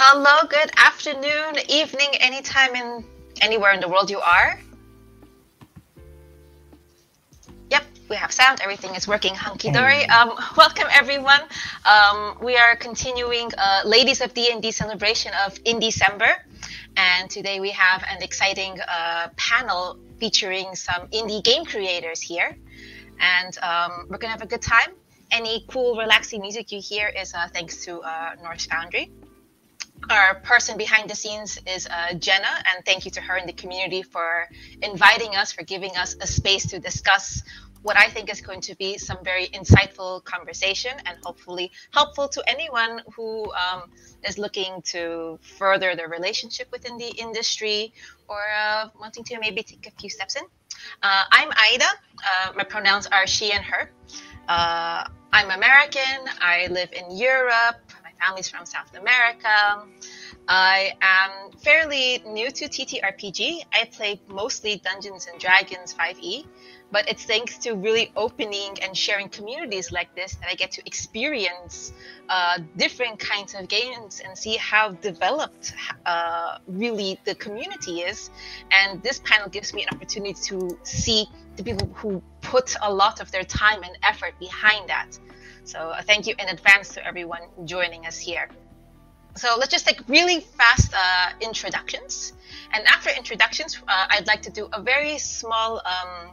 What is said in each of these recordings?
Hello, good afternoon, evening, anytime in anywhere in the world you are. Yep, we have sound. Everything is working hunky dory. Um, welcome everyone. Um, we are continuing uh, Ladies of D&D celebration of Indiecember, and today we have an exciting uh, panel featuring some indie game creators here, and um, we're gonna have a good time. Any cool, relaxing music you hear is uh, thanks to uh, Norse Foundry our person behind the scenes is uh, Jenna, and thank you to her and the community for inviting us, for giving us a space to discuss what I think is going to be some very insightful conversation and hopefully helpful to anyone who um, is looking to further their relationship within the industry or uh, wanting to maybe take a few steps in. Uh, I'm Aida. Uh, my pronouns are she and her. Uh, I'm American. I live in Europe family's from South America. I am fairly new to TTRPG. I play mostly Dungeons and Dragons 5e, but it's thanks to really opening and sharing communities like this that I get to experience uh, different kinds of games and see how developed uh, really the community is. And this panel gives me an opportunity to see the people who put a lot of their time and effort behind that. So uh, thank you in advance to everyone joining us here. So let's just take really fast uh, introductions. And after introductions, uh, I'd like to do a very small um,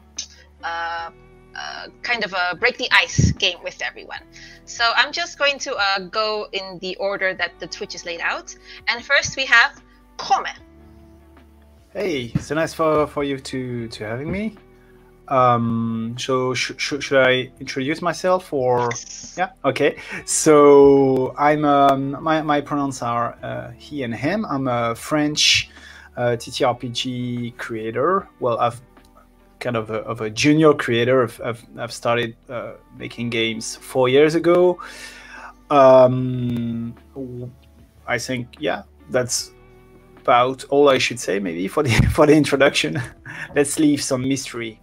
uh, uh kind of a break the ice game with everyone. So I'm just going to go in the order that the Twitch is laid out. And first we have Kome. Hey, so nice for, for you to, to having me. Um, so sh sh should I introduce myself or yeah? Okay. So I'm um, my my pronouns are uh, he and him. I'm a French uh, TTRPG creator. Well, I've kind of a, of a junior creator. I've I've, I've started uh, making games four years ago. Um, I think yeah, that's about all I should say maybe for the for the introduction. Let's leave some mystery.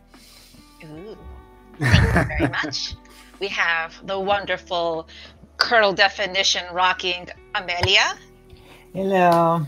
Thank you very much. we have the wonderful curl definition rocking Amelia. Hello.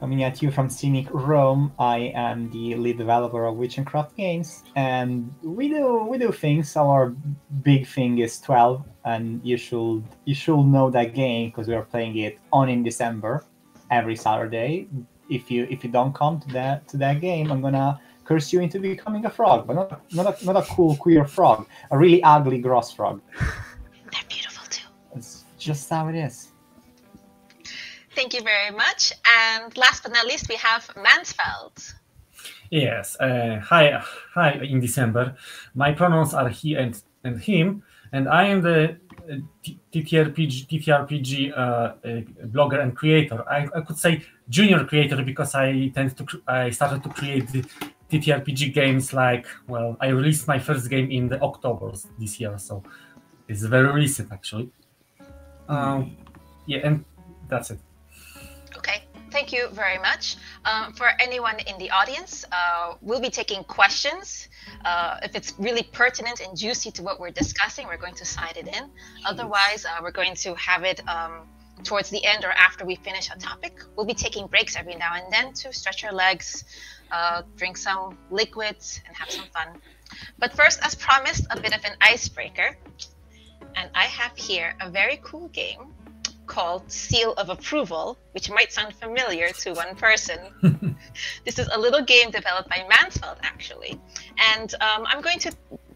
Coming at you from scenic Rome, I am the lead developer of Witch and Craft Games, and we do we do things. Our big thing is 12, and you should you should know that game because we are playing it on in December every Saturday. If you if you don't come to that to that game, I'm gonna curse you into becoming a frog, but not not a, not a cool queer frog, a really ugly gross frog. They're beautiful too. It's just how it is. Thank you very much. And last but not least, we have Mansfeld. Yes. Uh, hi, hi. In December, my pronouns are he and and him, and I am the uh, TTRPG, TTRPG uh, uh, blogger and creator. I, I, could say junior creator because I tend to I started to create the TTRPG games like well, I released my first game in the October this year, so it's very recent actually. Um, yeah, and that's it. Okay, thank you very much. Um, for anyone in the audience, uh, we'll be taking questions. Uh, if it's really pertinent and juicy to what we're discussing, we're going to slide it in. Otherwise, uh, we're going to have it um, towards the end or after we finish a topic. We'll be taking breaks every now and then to stretch our legs, uh, drink some liquids, and have some fun. But first, as promised, a bit of an icebreaker. And I have here a very cool game called Seal of Approval, which might sound familiar to one person. this is a little game developed by Mansfeld, actually. And um, I'm going to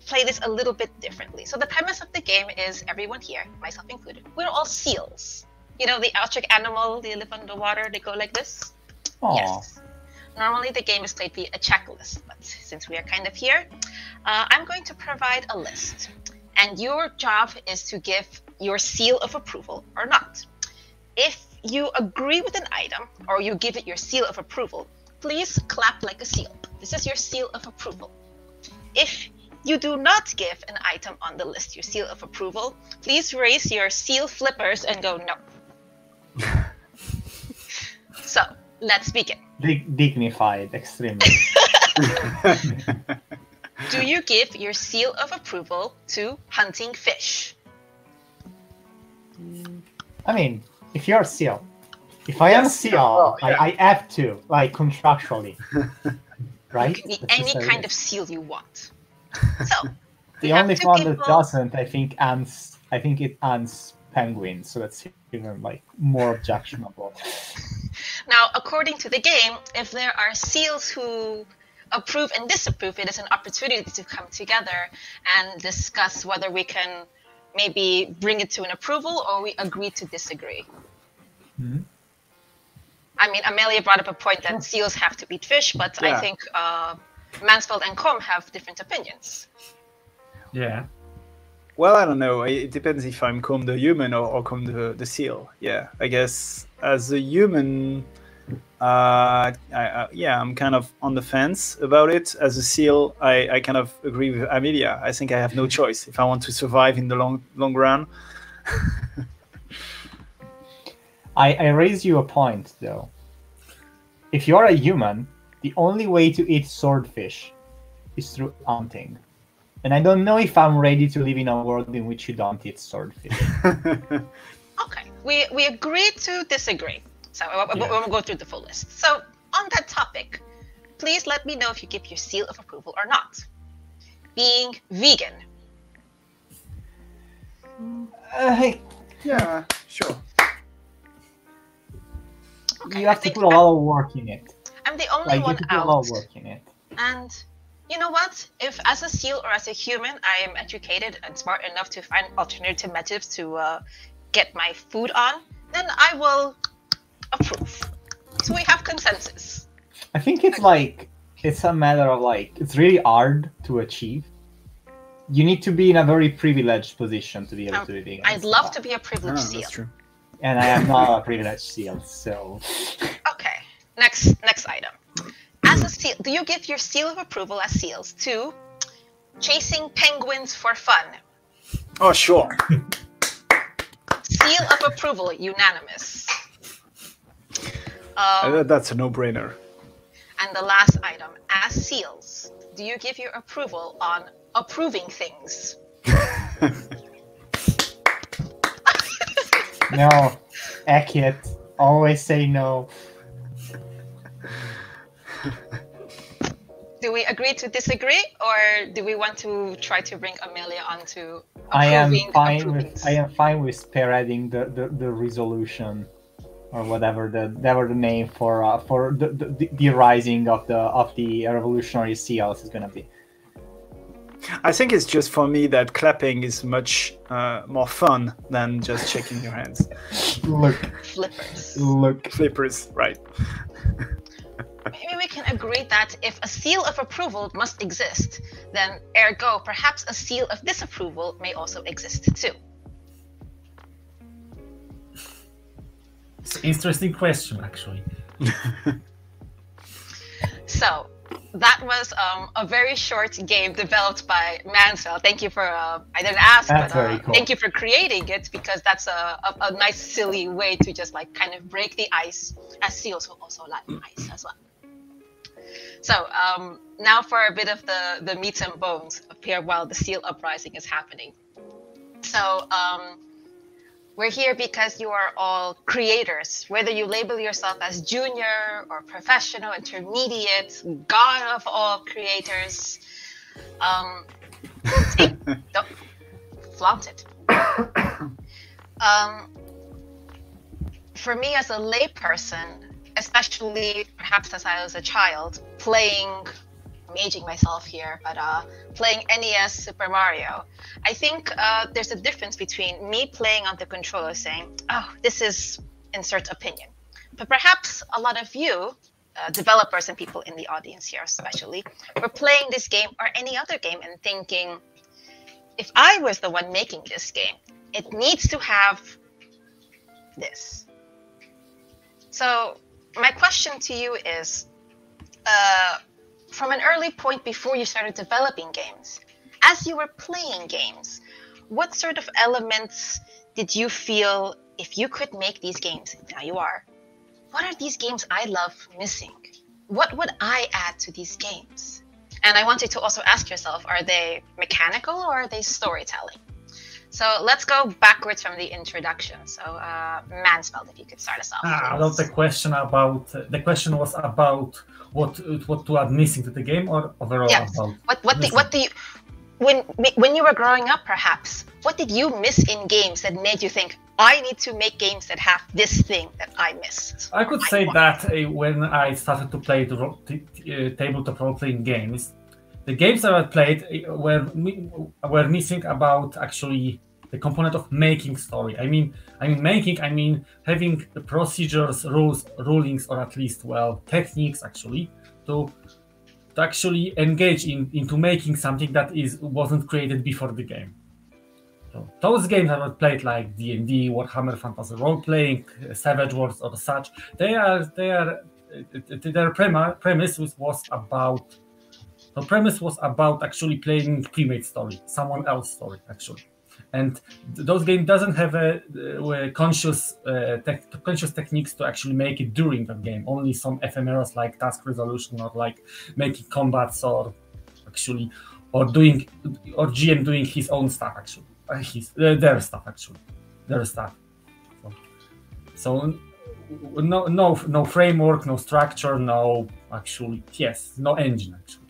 play this a little bit differently. So, the premise of the game is everyone here, myself included, we're all seals. You know, the Altric animal, they live underwater, they go like this? Aww. Yes. Normally, the game is played via a checklist, but since we are kind of here, uh, I'm going to provide a list. And your job is to give your seal of approval or not. If you agree with an item or you give it your seal of approval, please clap like a seal. This is your seal of approval. If you do not give an item on the list your seal of approval, please raise your seal flippers and go no. so let's begin. Dignified, extremely. do you give your seal of approval to hunting fish? I mean, if you're a seal If I am Yes, seal, oh, yeah. I, I have to, like contractually. right? It can be any just it kind of seal you want. So The only two one that doesn't, I think, ants. I think it ants penguins, so that's even like more objectionable. Now, according to the game, if there are seals who approve and disapprove, it is an opportunity to come together and discuss whether we can maybe bring it to an approval or we agree to disagree. Mhm. I mean, Amelia brought up a point that seals have to eat fish, but I think uh, Mansfeld and Com have different opinions. Yeah. Well, I don't know. It depends if I'm Com the human or, or come the, the seal. Yeah, I guess as a human, uh, I, I, yeah, I'm kind of on the fence about it. As a seal, I, I kind of agree with Amelia. I think I have no choice if I want to survive in the long long run. I, I raise you a point though. If you're a human, the only way to eat swordfish is through hunting. And I don't know if I'm ready to live in a world in which you don't eat swordfish. Okay, we, we agree to disagree. So we- we Yeah. won't go through the full list. So on that topic, please let me know if you give your seal of approval or not. Being vegan. Uh, yeah, sure. Okay, you I have to put a lot of work in it. I'm the only Like you one have to put a lot of work in it. And you know what? If as a seal or as a human, I am educated and smart enough to find alternative methods to uh, get my food on, then I will approve. So we have consensus. I think it's like it's a matter of like it's really hard to achieve. You need to be in a very privileged position to be able Um, to do it. I'd love to be a privileged seal. that's true. and I am not a privileged seal, so Okay. Next next item. As a seal, do you give your seal of approval as seals to chasing penguins for fun? Oh, sure. Seal of approval, unanimous. Um, that's a no-brainer. and the last item, as seals, do you give your approval on approving things? no. Ekit, always say no. Do we agree to disagree, or do we want to try to bring Amelia onto I am fine approvings? with I am fine with spearheading the, the, the resolution or whatever the whatever the name for uh, for the, the, the rising of the of the revolutionary seals is gonna be. I think it's just for me that clapping is much uh, more fun than just shaking your hands. Look, Flippers. look. Flippers, right? Maybe we can agree that if a seal of approval must exist, then ergo, perhaps a seal of disapproval may also exist too. It's an interesting question, actually. So that was um, a very short game developed by Mansfeld. Thank you for uh, I didn't ask, That's but uh, very cool. thank you for creating it because that's a, a, a nice silly way to just like kind of break the ice as seals who also like ice as well. So um, now for a bit of the the meats and bones of here while the seal uprising is happening. So um, we're here because you are all creators, whether you label yourself as junior or professional, intermediate, god of all creators. Um, see, don't flaunt it. Um, for me, as a layperson, especially perhaps as I was a child, playing, I'm aging myself here, but uh, playing NES Super Mario, I think uh, there's a difference between me playing on the controller saying, oh, this is insert opinion. But perhaps a lot of you, uh, developers and people in the audience here especially, were playing this game or any other game and thinking, if I was the one making this game, it needs to have this. So, my question to you is uh, from an early point before you started developing games, as you were playing games, what sort of elements did you feel if you could make these games? Now you are. What are these games I love missing? What would I add to these games? And I want you to also ask yourself are they mechanical or are they storytelling? So let's go backwards from the introduction. So, uh, Mansfeld, if you could start us off. Ah, well, the question about the question was about what what to add missing to the game or overall Yeah. about What what the, what do you when when you were growing up, perhaps what did you miss in games that made you think I need to make games that have this thing that I missed? I could I say want- that uh, when I started to play the ro- t- t- uh, tabletop role-playing games, the games that I played uh, were were missing about actually the component of making story. I mean, I mean making. I mean having the procedures, rules, rulings, or at least well techniques actually to to actually engage in into making something that is wasn't created before the game. So those games that I played like D and D, Warhammer Fantasy Role Playing, Savage Worlds, or such, they are they are uh, their premise was about the premise was about actually playing pre-made story, someone else story actually, and those game doesn't have a, uh, conscious uh, conscious techniques to actually make it during the game. Only some ephemeras like task resolution or like making combats or actually or doing or GM doing his own stuff actually, uh, his uh, their stuff actually, their stuff. So, so no no no framework, no structure, no actually yes, no engine actually.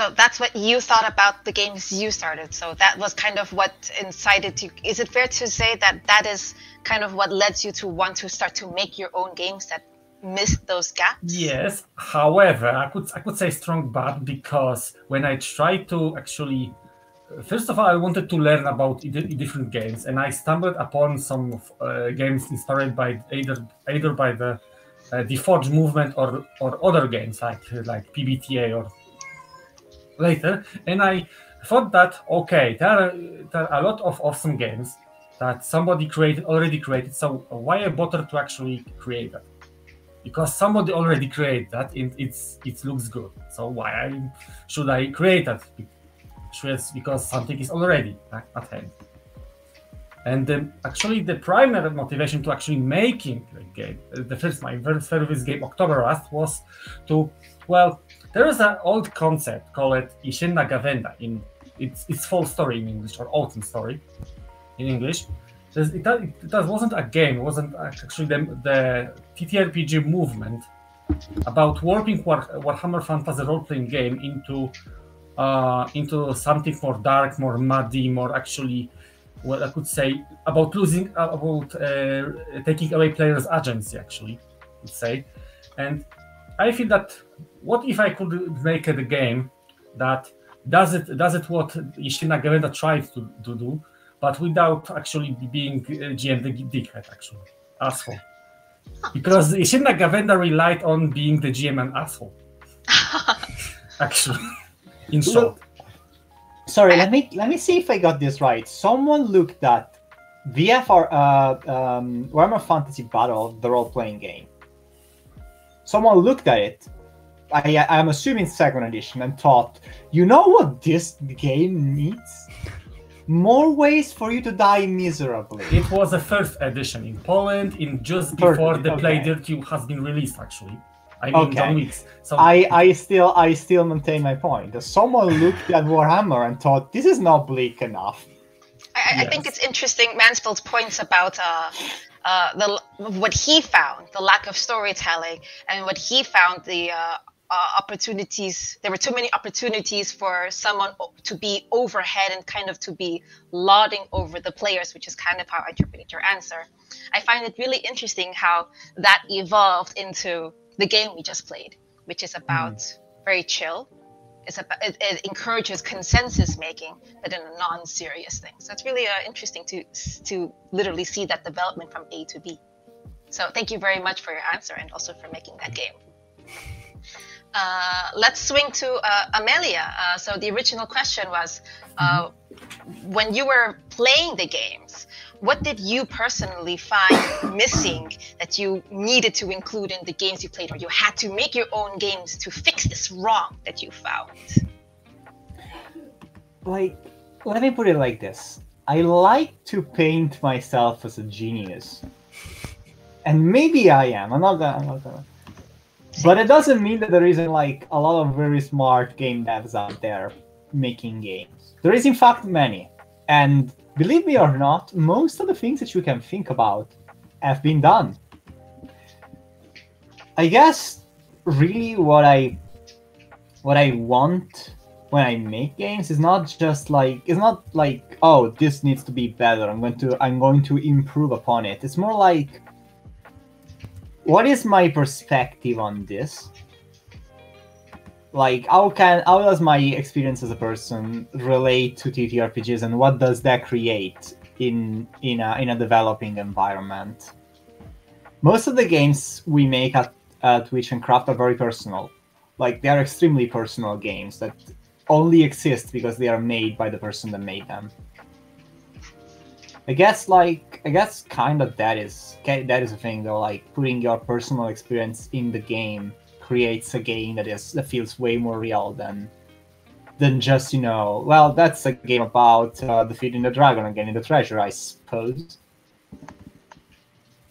So that's what you thought about the games you started. So that was kind of what incited you. Is it fair to say that that is kind of what led you to want to start to make your own games that missed those gaps? Yes. However, I could I could say strong but because when I tried to actually, first of all, I wanted to learn about different games, and I stumbled upon some uh, games inspired by either either by the uh, the Forge movement or or other games like like PBTA or later, and I thought that okay, there are there are a lot of awesome games that somebody created already created, so why I bother to actually create that? because somebody already created that and it's it looks good. So why I, should i create that? Because something is already at, hand. And actually the primary motivation to actually making the game the first my first first game october rust was to well there is an old concept called Jesienna Gawęda in it's it's fall story in english or autumn story in english. It, that- it, wasn't a game it wasn't actually the, the ttrpg movement about warping War, warhammer fantasy role-playing game into uh, into something more dark more muddy more actually what i could say about losing uh, about uh, taking away players agency actually would say. And i feel that what if i could make a game that does it does it what Jesienna Gawęda tried to, to do but without actually being uh, GM the dickhead, actually. Asshole. Because Jesienna Gawęda relied on being the GM and asshole, actually. In short. Sorry, let me let me see if I got this right. Someone looked at VFR uh, um, Warhammer Fantasy Battle, the role-playing game. Someone looked at it. I, I'm assuming second edition and thought, you know what this game needs? More ways for you to die miserably. It was a first edition in Poland in just Third, before the Play okay. Dirty has been released actually. I mean Okay. Weeks. So I, I still I still maintain my point. Someone looked at Warhammer and thought this is not bleak enough. I, I think it's interesting Mansfeld's points about uh, uh, the what he found, the lack of storytelling, and what he found the uh, uh, opportunities. There were too many opportunities for someone to be overhead and kind of to be lauding over the players, which is kind of how I interpreted your answer. I find it really interesting how that evolved into the game we just played, which is about very chill. It's about, it, it encourages consensus making, but in a non-serious thing. So it's really uh, interesting to to literally see that development from A to B. So thank you very much for your answer and also for making that game. Uh, let's swing to uh, Amelia. Uh, so the original question was, uh, when you were playing the games, what did you personally find missing that you needed to include in the games you played, or you had to make your own games to fix this wrong that you found? like let me put it like this i like to paint myself as a genius and maybe i am i'm not gonna, I'm not gonna. But it doesn't mean that there isn't like a lot of very smart game devs out there making games there is in fact many And believe me or not, most of the things that you can think about have been done. I guess really what I what I want when I make games is not just like it's not like oh this needs to be better. I'm going to I'm going to improve upon it. It's more like what is my perspective on this? Like how can how does my experience as a person relate to TTRPGs and what does that create in in a in a developing environment? Most of the games we make at, at Witch and Craft are very personal. Like they are extremely personal games that only exist because they are made by the person that made them. I guess like I guess kind of that is that is a thing though. Like putting your personal experience in the game creates a game that is that feels way more real than than just you know. Well, that's a game about uh, defeating the dragon and getting the treasure, I suppose.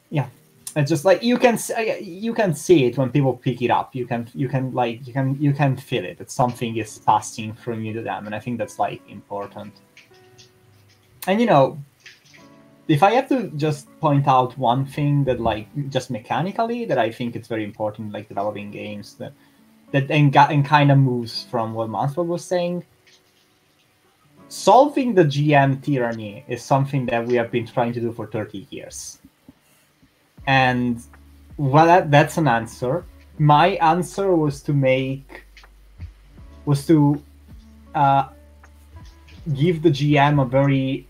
Yeah, it's just like you can you can see it when people pick it up. You can you can like you can you can feel it that something is passing from you to them, and I think that's like important. And you know, if I have to just point out one thing that like just mechanically that I think it's very important, like developing games that that and, and kind of moves from what Mansfeld was saying. Solving the GM tyranny is something that we have been trying to do for 30 years. And well, that, that's an answer. My answer was to make was to uh, give the GM a very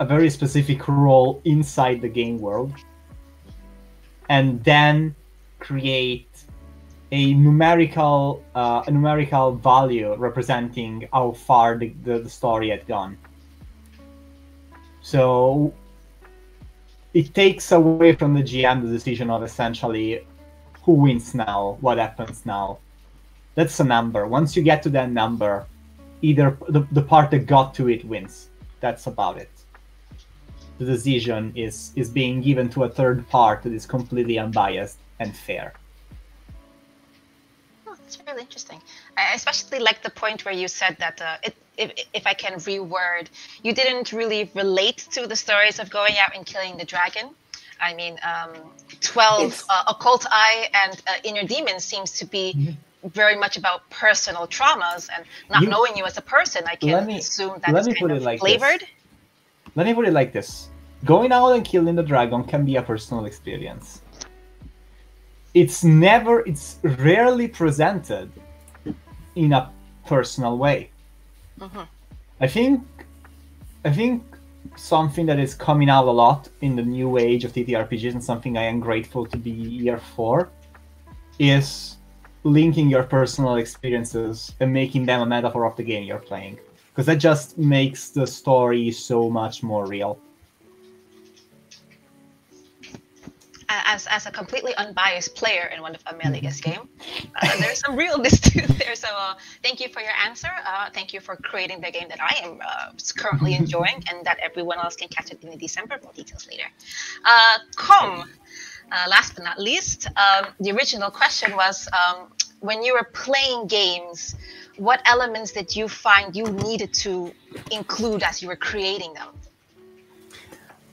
a very specific role inside the game world and then create a numerical uh, a numerical value representing how far the, the, the, story had gone. So it takes away from the gm the decision of essentially who wins now what happens now. That's a number. Once you get to that number either the, the part that got to it wins. That's about it the decision is is being given to a third part that is completely unbiased and fair. Oh, that's really interesting. I especially like the point where you said that uh, it, if, if I can reword, you didn't really relate to the stories of going out and killing the dragon. I mean, um, 12 uh, Occult Eye and uh, Inner Demon seems to be mm-hmm. very much about personal traumas and not you, knowing you as a person. I can me, assume that it's kind of like flavored. This. Let me put it like this going out and killing the dragon can be a personal experience. It's never, it's rarely presented in a personal way. Mm-hmm. I think, I think something that is coming out a lot in the new age of TTRPGs and something I am grateful to be here for is linking your personal experiences and making them a metaphor of the game you're playing. Because that just makes the story so much more real. as, as a completely unbiased player in one of Amelia's mm-hmm. game, uh, there's some realness to there. So uh, thank you for your answer. Uh, thank you for creating the game that I am uh, currently enjoying and that everyone else can catch it in December. More details later. Uh, Com, uh, last but not least, um, the original question was um, when you were playing games, what elements did you find you needed to include as you were creating them?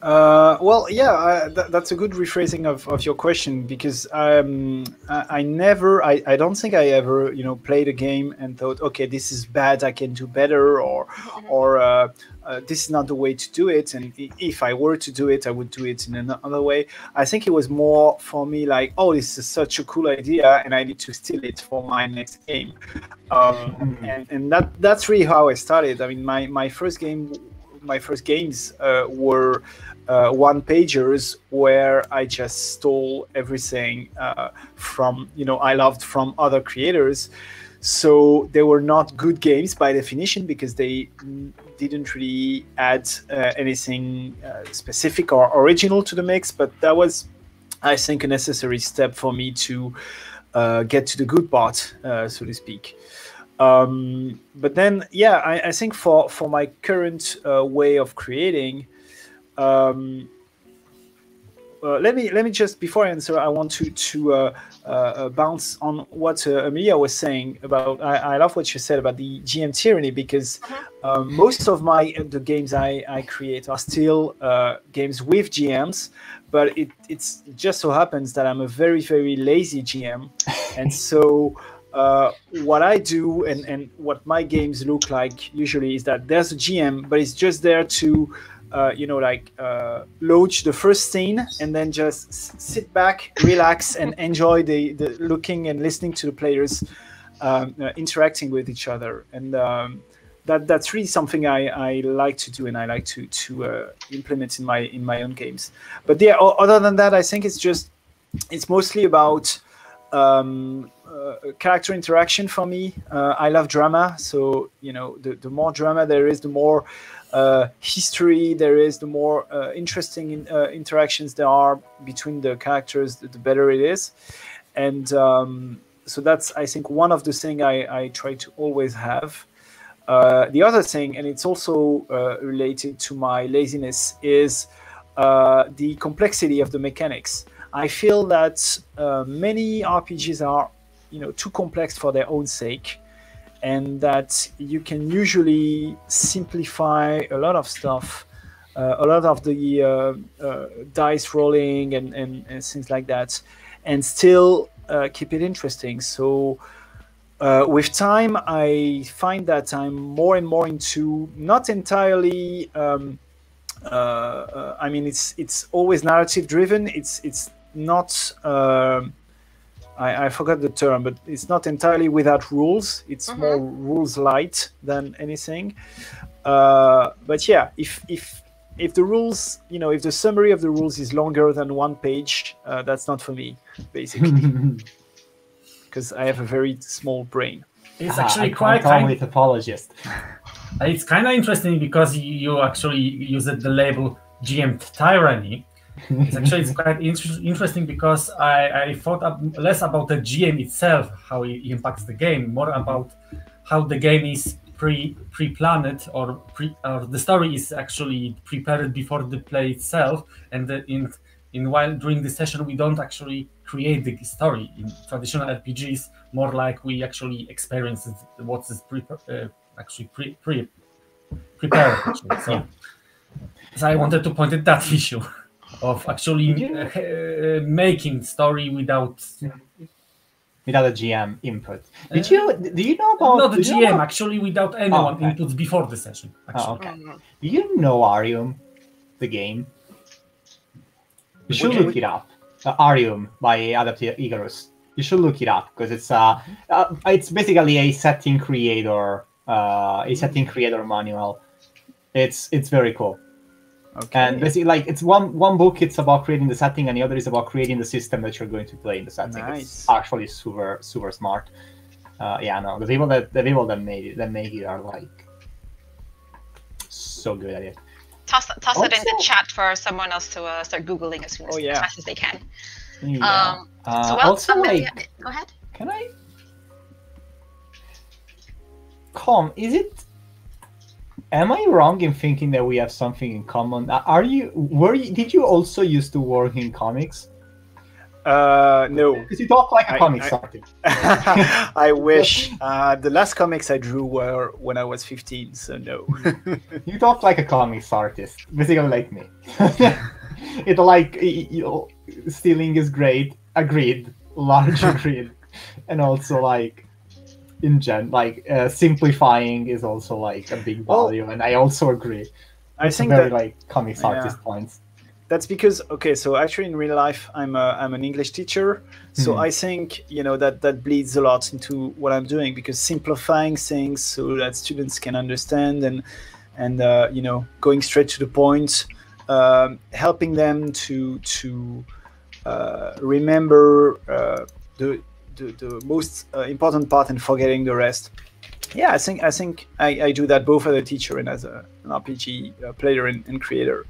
Uh, well, yeah, th- that's a good rephrasing of, of your question because um, I, I, never, I, I don't think I ever, you know, played a game and thought, okay, this is bad, I can do better, or mm-hmm. or uh, uh, this is not the way to do it. And if I were to do it, I would do it in another way. I think it was more for me like, oh, this is such a cool idea, and I need to steal it for my next game. Um, mm-hmm. and, and that that's really how I started. I mean, my my first game my first games uh, were uh, one pagers where I just stole everything uh, from you know I loved from other creators. So they were not good games by definition because they didn't really add uh, anything uh, specific or original to the mix. But that was, I think, a necessary step for me to uh, get to the good part, so to speak. Um, but then, yeah, I, I, think for for my current way of creating um, uh, let me let me just before I answer, I want to to uh, uh, uh bounce on what uh, Amelia was saying about. I, I, love what you said about the GM tyranny because uh-huh. most of my the games I, I create are still games with GMs, but it it's it just so happens that I'm a very very lazy GM, and so. Uh, what I do and, and what my games look like usually is that there's a GM, but it's just there to uh, you know, like uh, launch the first scene and then just sit back, relax, and enjoy the, the looking and listening to the players um, uh, interacting with each other. And um, that that's really something I, I like to do and I like to to uh, implement in my in my own games. But yeah, other than that, I think it's just it's mostly about um, uh, character interaction for me. Uh, I love drama, so you know, the, the more drama there is, the more uh, history there is, the more uh, interesting in, uh, interactions there are between the characters, the, the better it is. And um, so that's, I think, one of the things I, I try to always have. Uh, the other thing, and it's also uh, related to my laziness, is uh, the complexity of the mechanics. I feel that many RPGs are, you know, too complex for their own sake and that you can usually simplify a lot of stuff, uh, a lot of the uh, uh, dice rolling and, and, and, things like that, and still uh, keep it interesting. So. Uh, with time, I find that I'm more and more into not entirely. Um, uh, I mean, it's it's always narrative driven. It's it's not um, I, I, forgot the term, but it's not entirely without rules. It's mm-hmm. more rules light than anything. Uh, but yeah, if if if the rules, you know, if the summary of the rules is longer than one page, uh, that's not for me, basically, because I have a very small brain. It's actually ah, quite kind with apologist. It's kind of interesting because you actually used the label GM tyranny, it's actually it's quite inter- interesting because I, I thought less about the GM itself, how it impacts the game, more about how the game is pre pre planned or pre or the story is actually prepared before the play itself, and the, in in while during the session we don't actually create the story in traditional RPGs, more like we actually experience what is pre uh, actually pre pre prepared. Actually. So, so I wanted to point at that issue of actually uh, making story without without a GM input. Did uh, you do you know about not the GM about... actually without anyone oh, okay. inputs before the session? Oh, okay. Do you know Arium, the game? You should look it up. Uh, Arium by Adaptive Icarus. You should look it up because it's uh, uh, it's basically a setting creator uh, a setting creator manual. It's it's very cool. Okay. And basically, like it's one one book, it's about creating the setting, and the other is about creating the system that you're going to play in the setting. Nice. It's actually super super smart. Uh, yeah, no, the people that the people that made it that make it are like so good at it. Toss, toss also, it in the chat for someone else to uh, start googling as soon as, oh, yeah. as fast as they can. Yeah. Um, uh, so well, also, like, go ahead. Can I? Com, is it am I wrong in thinking that we have something in common? Are you were you, did you also used to work in comics? Uh, no. Because you talk like a I, comics I, artist. I wish. Uh, the last comics I drew were when I was 15, so no. you talk like a comics artist, basically like me. it like you know, stealing is great, agreed, large agreed, and also like in gen like uh, simplifying is also like a big value well, and i also agree i think very that, like comics yeah. artist points that's because okay so actually in real life i'm a, i'm an english teacher so mm. i think you know that that bleeds a lot into what i'm doing because simplifying things so that students can understand and and uh, you know going straight to the point um, helping them to to uh, remember uh, the the, the most uh, important part and forgetting the rest. Yeah, I think I think I, I do that both as a teacher and as a, an RPG uh, player and, and creator.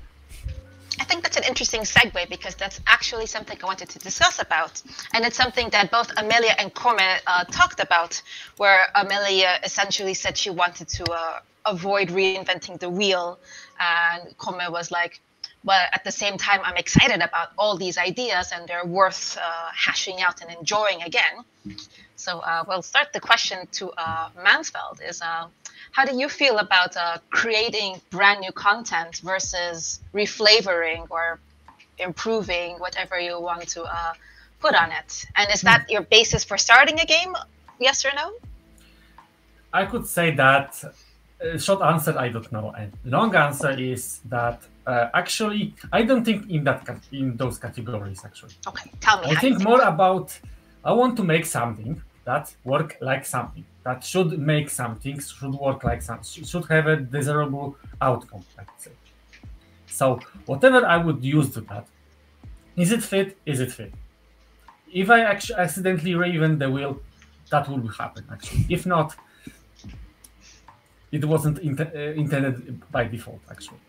I think that's an interesting segue because that's actually something I wanted to discuss about. And it's something that both Amelia and Corme uh, talked about, where Amelia essentially said she wanted to uh, avoid reinventing the wheel. And Corme was like, but at the same time, I'm excited about all these ideas and they're worth uh, hashing out and enjoying again. So uh, we'll start the question to uh, Mansfeld is uh, how do you feel about uh, creating brand new content versus reflavoring or improving whatever you want to uh, put on it? And is that your basis for starting a game? Yes or no? I could say that. Short answer, I don't know, and long answer is that uh, actually I don't think in that in those categories. Actually, okay, tell me. I think more about I want to make something that work like something that should make something should work like something should have a desirable outcome. Let's say. So whatever I would use to that, is it fit? Is it fit? If I actually accidentally reinvent the wheel, that will happen. Actually, if not it wasn't int- uh, intended by default actually.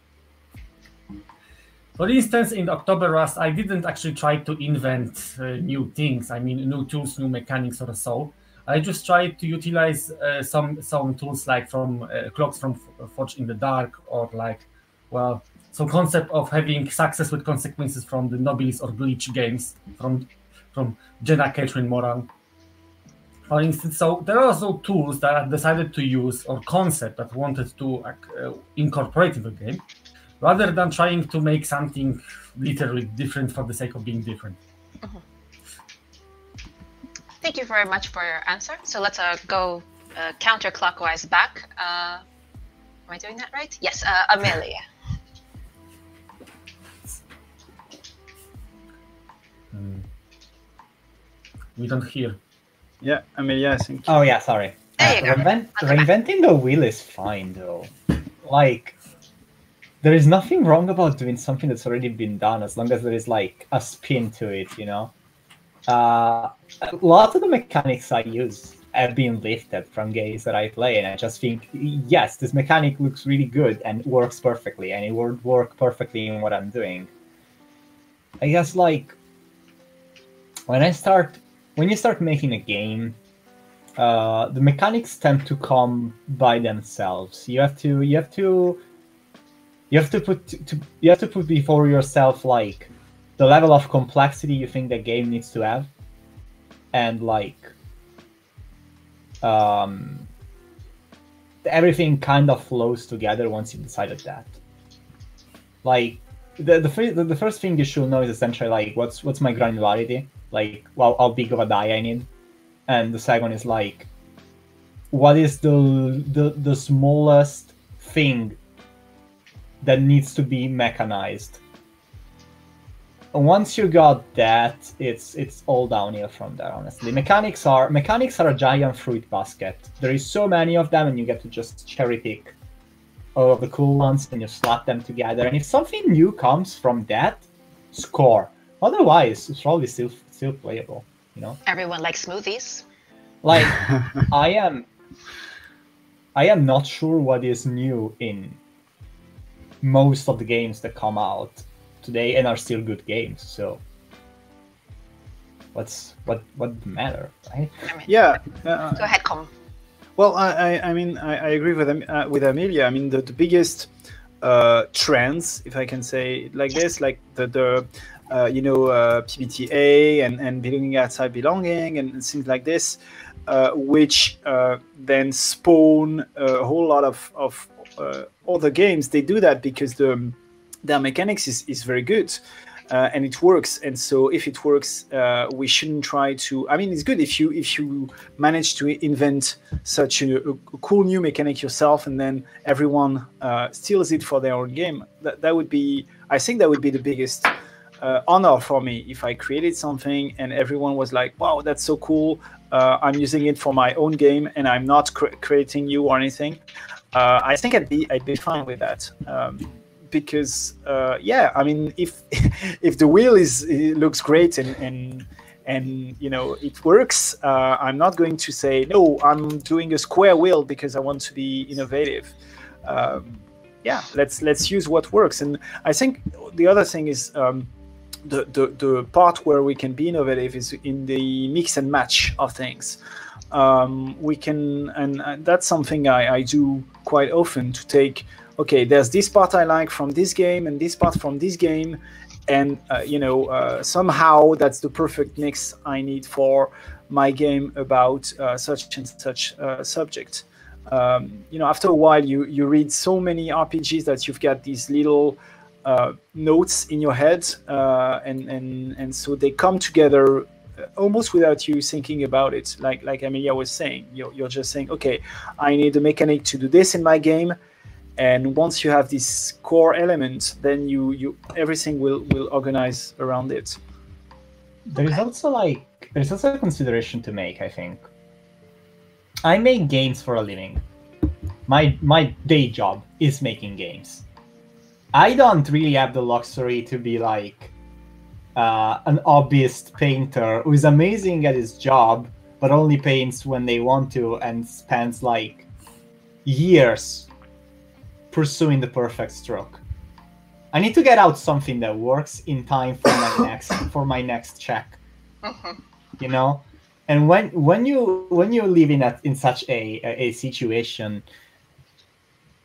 For instance, in October Rust, I didn't actually try to invent uh, new things. I mean, new tools, new mechanics, or so. I just tried to utilize uh, some some tools like from uh, clocks from Forged in the Dark, or like, well, some concept of having success with consequences from the Nobilis or Glitch games from from Jenna Katerin Moran for instance, so there are also tools that I decided to use or concept that wanted to uh, incorporate in the game, rather than trying to make something literally different for the sake of being different. Mm-hmm. Thank you very much for your answer. So let's uh, go uh, counterclockwise back. Uh, am I doing that right? Yes, uh, Amelia. Mm. We don't hear. Yeah, Amelia, I think. Oh yeah, sorry. There you uh, reinvent, reinventing the wheel is fine though. Like, there is nothing wrong about doing something that's already been done as long as there is like a spin to it, you know. Uh, a lot of the mechanics I use have been lifted from games that I play, and I just think, yes, this mechanic looks really good and works perfectly, and it would work perfectly in what I'm doing. I guess like when I start when you start making a game, uh, the mechanics tend to come by themselves. You have to you have to you have to put to, you have to put before yourself like the level of complexity you think the game needs to have, and like um, everything kind of flows together once you've decided that. Like the the, the first thing you should know is essentially like what's what's my granularity? Like well how big of a die I need, and the second is like what is the the, the smallest thing that needs to be mechanized. And once you got that, it's it's all downhill from there. Honestly, mechanics are mechanics are a giant fruit basket. There is so many of them, and you get to just cherry pick all of the cool ones, and you slap them together. And if something new comes from that, score. Otherwise, it's probably still still playable. You know. Everyone likes smoothies. Like I am. I am not sure what is new in most of the games that come out today and are still good games. So what's what what matter, right? I mean, yeah. Uh, go ahead, Com. Well, I I mean I, I agree with uh, with Amelia. I mean the, the biggest uh, trends, if I can say like yes. this, like the the uh, you know, uh, PBTA and, and belonging outside belonging and, and things like this, uh, which uh, then spawn a whole lot of, of uh, other games. They do that because the their mechanics is, is very good. Uh, and it works. And so, if it works, we shouldn't try to. I mean, it's good if you if you manage to invent such a, a cool new mechanic yourself, and then everyone steals it for their own game. That that would be. I think that would be the biggest uh, honor for me if I created something and everyone was like, "Wow, that's so cool! Uh, I'm using it for my own game and I'm not cr- creating you or anything." Uh, I think I'd be I'd be fine with that um, because uh, yeah, I mean, if if the wheel is looks great and and and you know it works, uh, I'm not going to say no. I'm doing a square wheel because I want to be innovative. Um, yeah, let's let's use what works. And I think the other thing is. Um, the, the the part where we can be innovative is in the mix and match of things. Um, we can, and, that's something I, I do quite often to take. Okay, there's this part I like from this game, and this part from this game, and uh, you know uh, somehow that's the perfect mix I need for my game about uh, such and such uh, subject. Um, you know, after a while, you you read so many RPGs that you've got these little uh, notes in your head, and and and so they come together almost without you thinking about it. Like like Amelia was saying, you're you're just saying, okay, I need a mechanic to do this in my game, and once you have this core element, then you you everything will will organize around it. There is also like there's also a consideration to make. I think I make games for a living. My my day job is making games. I don't really have the luxury to be like uh, an hobbyist painter who is amazing at his job, but only paints when they want to and spends like years pursuing the perfect stroke. I need to get out something that works in time for my next for my next check. Mhm. You know, and when when you when you live in a, in such a, a a situation,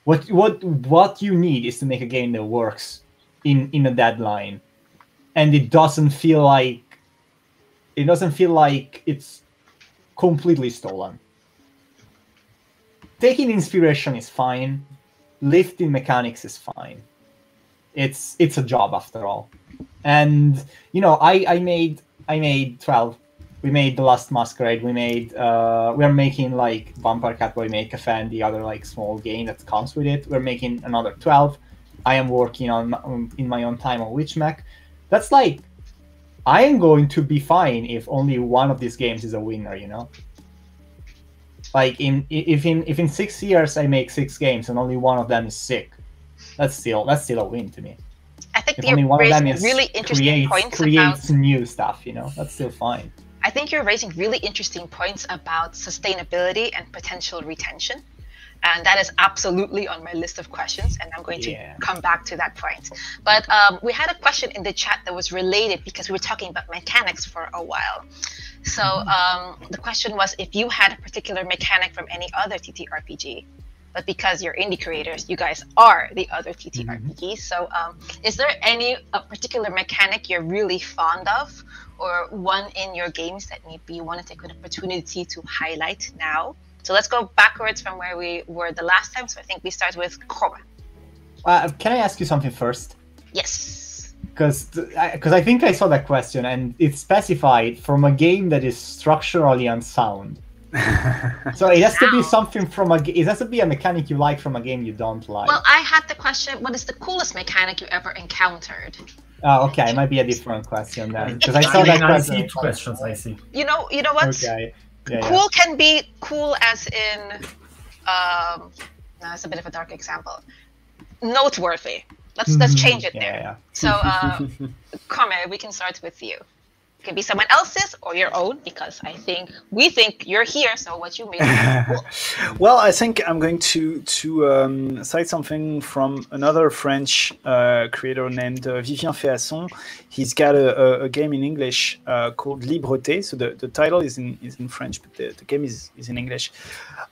what what what you need is to make a game that works in in a deadline, and it doesn't feel like it doesn't feel like it's completely stolen. Taking inspiration is fine. Lifting mechanics is fine. It's it's a job after all. And you know, I I made I made twelve. We made the last masquerade. We made uh we're making like Vampire Catboy Make a Fan, the other like small game that comes with it. We're making another twelve. I am working on in my own time on Witchmech. That's like I am going to be fine if only one of these games is a winner, you know? Like in if in if in six years I make six games and only one of them is sick, that's still that's still a win to me. I think If only one of them is really interesting creates points creates about. new stuff, you know, that's still fine. I think you're raising really interesting points about sustainability and potential retention. And that is absolutely on my list of questions, and I'm going to Yeah. come back to that point. But um, we had a question in the chat that was related because we were talking about mechanics for a while. So um, the question was if you had a particular mechanic from any other TTRPG, but because you're indie creators, you guys are the other TTRPGs. So um, is there any a particular mechanic you're really fond of, or one in your games that maybe you want to take an opportunity to highlight now? So let's go backwards from where we were the last time. So I think we start with Korma. Uh, can I ask you something first? Yes. Because because I think I saw that question and it's specified from a game that is structurally unsound. So it has to be something from a. ga- It has to be a mechanic you like from a game you don't like. Well, I had the question: What is the coolest mechanic you ever encountered? Oh, okay, it might be a different question then because I saw fine, that I question. see two questions. I see. You know, you know what? Okay. Yeah, yeah. Cool can be cool as in, um, no, it's a bit of a dark example. Noteworthy. Let's let's Mhm. change it Yeah, there. yeah. So, uh, Kome, we can start with you. Can be someone else's or your own because I think we think you're here. So what you cool. well, I think I'm going to to um, cite something from another French uh, creator named uh, Vivien Féasson. He's got a, a, a game in English uh, called Libreté. So the, the title is in is in French, but the, the game is, is in English.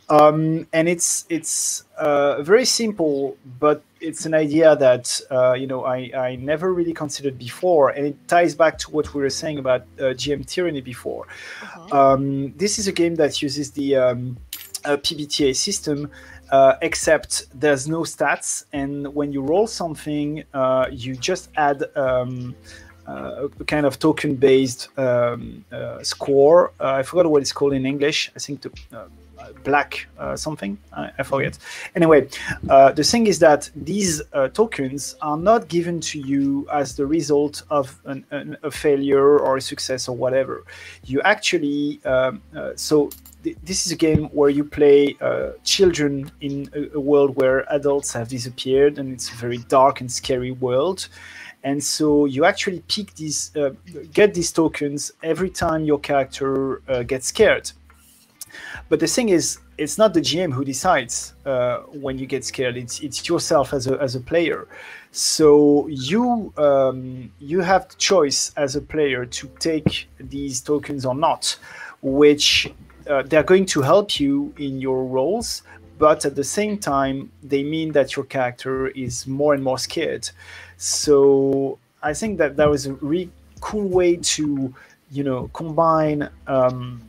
Um, and it's it's uh, very simple, but it's an idea that uh, you know I, I never really considered before, and it ties back to what we were saying about uh, GM tyranny before. Mhm. Um, this is a game that uses the um, uh, PBTA system, uh, except there's no stats, and when you roll something, uh, you just add um, uh, a kind of token-based um, uh, score. Uh, I forgot what it's called in English. I think the uh, black uh, something. I, I forget. Anyway, uh, the thing is that these uh, tokens are not given to you as the result of an, an, a failure or a success or whatever. You actually um, so th- this is a game where you play uh, children in a, a world where adults have disappeared, and it's a very dark and scary world. And so you actually pick these, uh, get these tokens every time your character uh, gets scared. But the thing is, it's not the GM who decides uh, when you get scared. It's it's yourself as a as a player. So you um, you have the choice as a player to take these tokens or not, which uh, they're going to help you in your roles, but at the same time they mean that your character is more and more scared. So I think that that was a really cool way to you know combine. Um,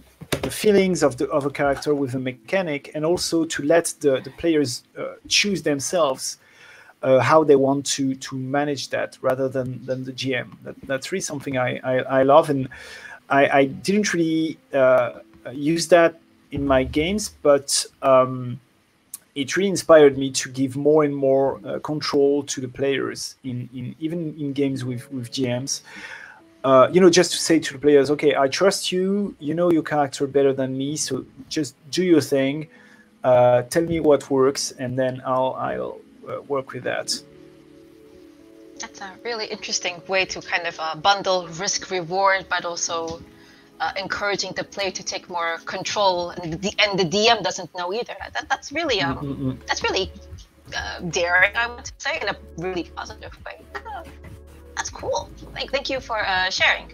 the feelings of the of a character with a mechanic, and also to let the the players uh, choose themselves uh, how they want to to manage that rather than than the GM. That, that's really something I, I, I love, and I, I didn't really uh, use that in my games, but um, it really inspired me to give more and more uh, control to the players in, in even in games with with GMs. Uh, you know, just to say to the players, okay, I trust you. You know your character better than me, so just do your thing. Uh, tell me what works, and then I'll I'll uh, work with that. That's a really interesting way to kind of uh, bundle risk reward, but also uh, encouraging the player to take more control, and the and the DM doesn't know either. That, that's really um, Mm-mm-mm. that's really daring, I would say, in a really positive way. That's cool. Thank, thank you for uh, sharing.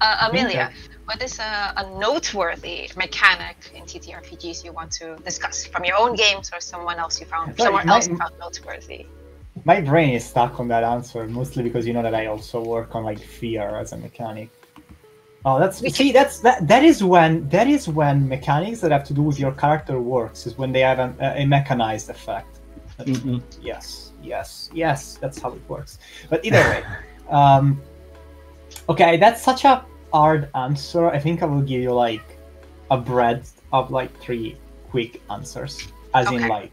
Uh, Amelia, what is a, a, noteworthy mechanic in TTRPGs you want to discuss from your own games or someone else you found, Sorry, somewhere my- else you found noteworthy? My brain is stuck on that answer, mostly because you know that I also work on like fear as a mechanic. Oh, that's We see, that's that. That is when that is when mechanics that have to do with your character works is when they have an, a, a mechanized effect. Mm-mm. Yes, yes, yes. That's how it works. But either way, um, okay, that's such a hard answer. I think I will give you like a breadth of like three quick answers, as in like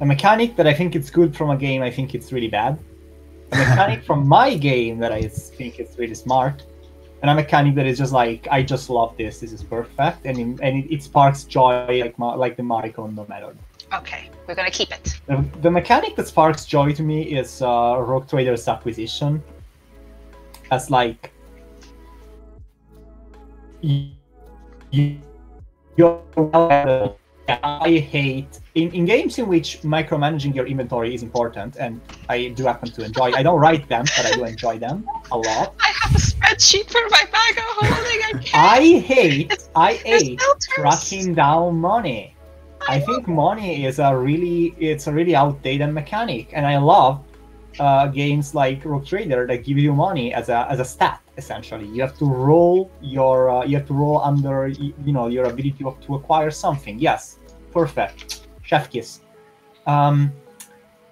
a mechanic that I think it's good from a game. I think it's really bad. A mechanic from my game that I think is really smart. And a mechanic that is just like I just love this. This is perfect, and it, and it, it sparks joy like like the Marie no matter. Okay, we're gonna keep it. The, the mechanic that sparks joy to me is uh, Rogue Trader's acquisition. As like, you, you, you're- I hate in, in games in which micromanaging your inventory is important, and I do happen to enjoy. I don't write them, but I do enjoy them a lot. I have a spreadsheet for my bag of holding. I. I hate, I hate tracking down money. I think money is a really it's a really outdated mechanic, and I love uh, games like Rogue Trader that give you money as a as a stat. Essentially, you have to roll your uh, you have to roll under you know your ability to, to acquire something. Yes, perfect. Chef kiss. Um,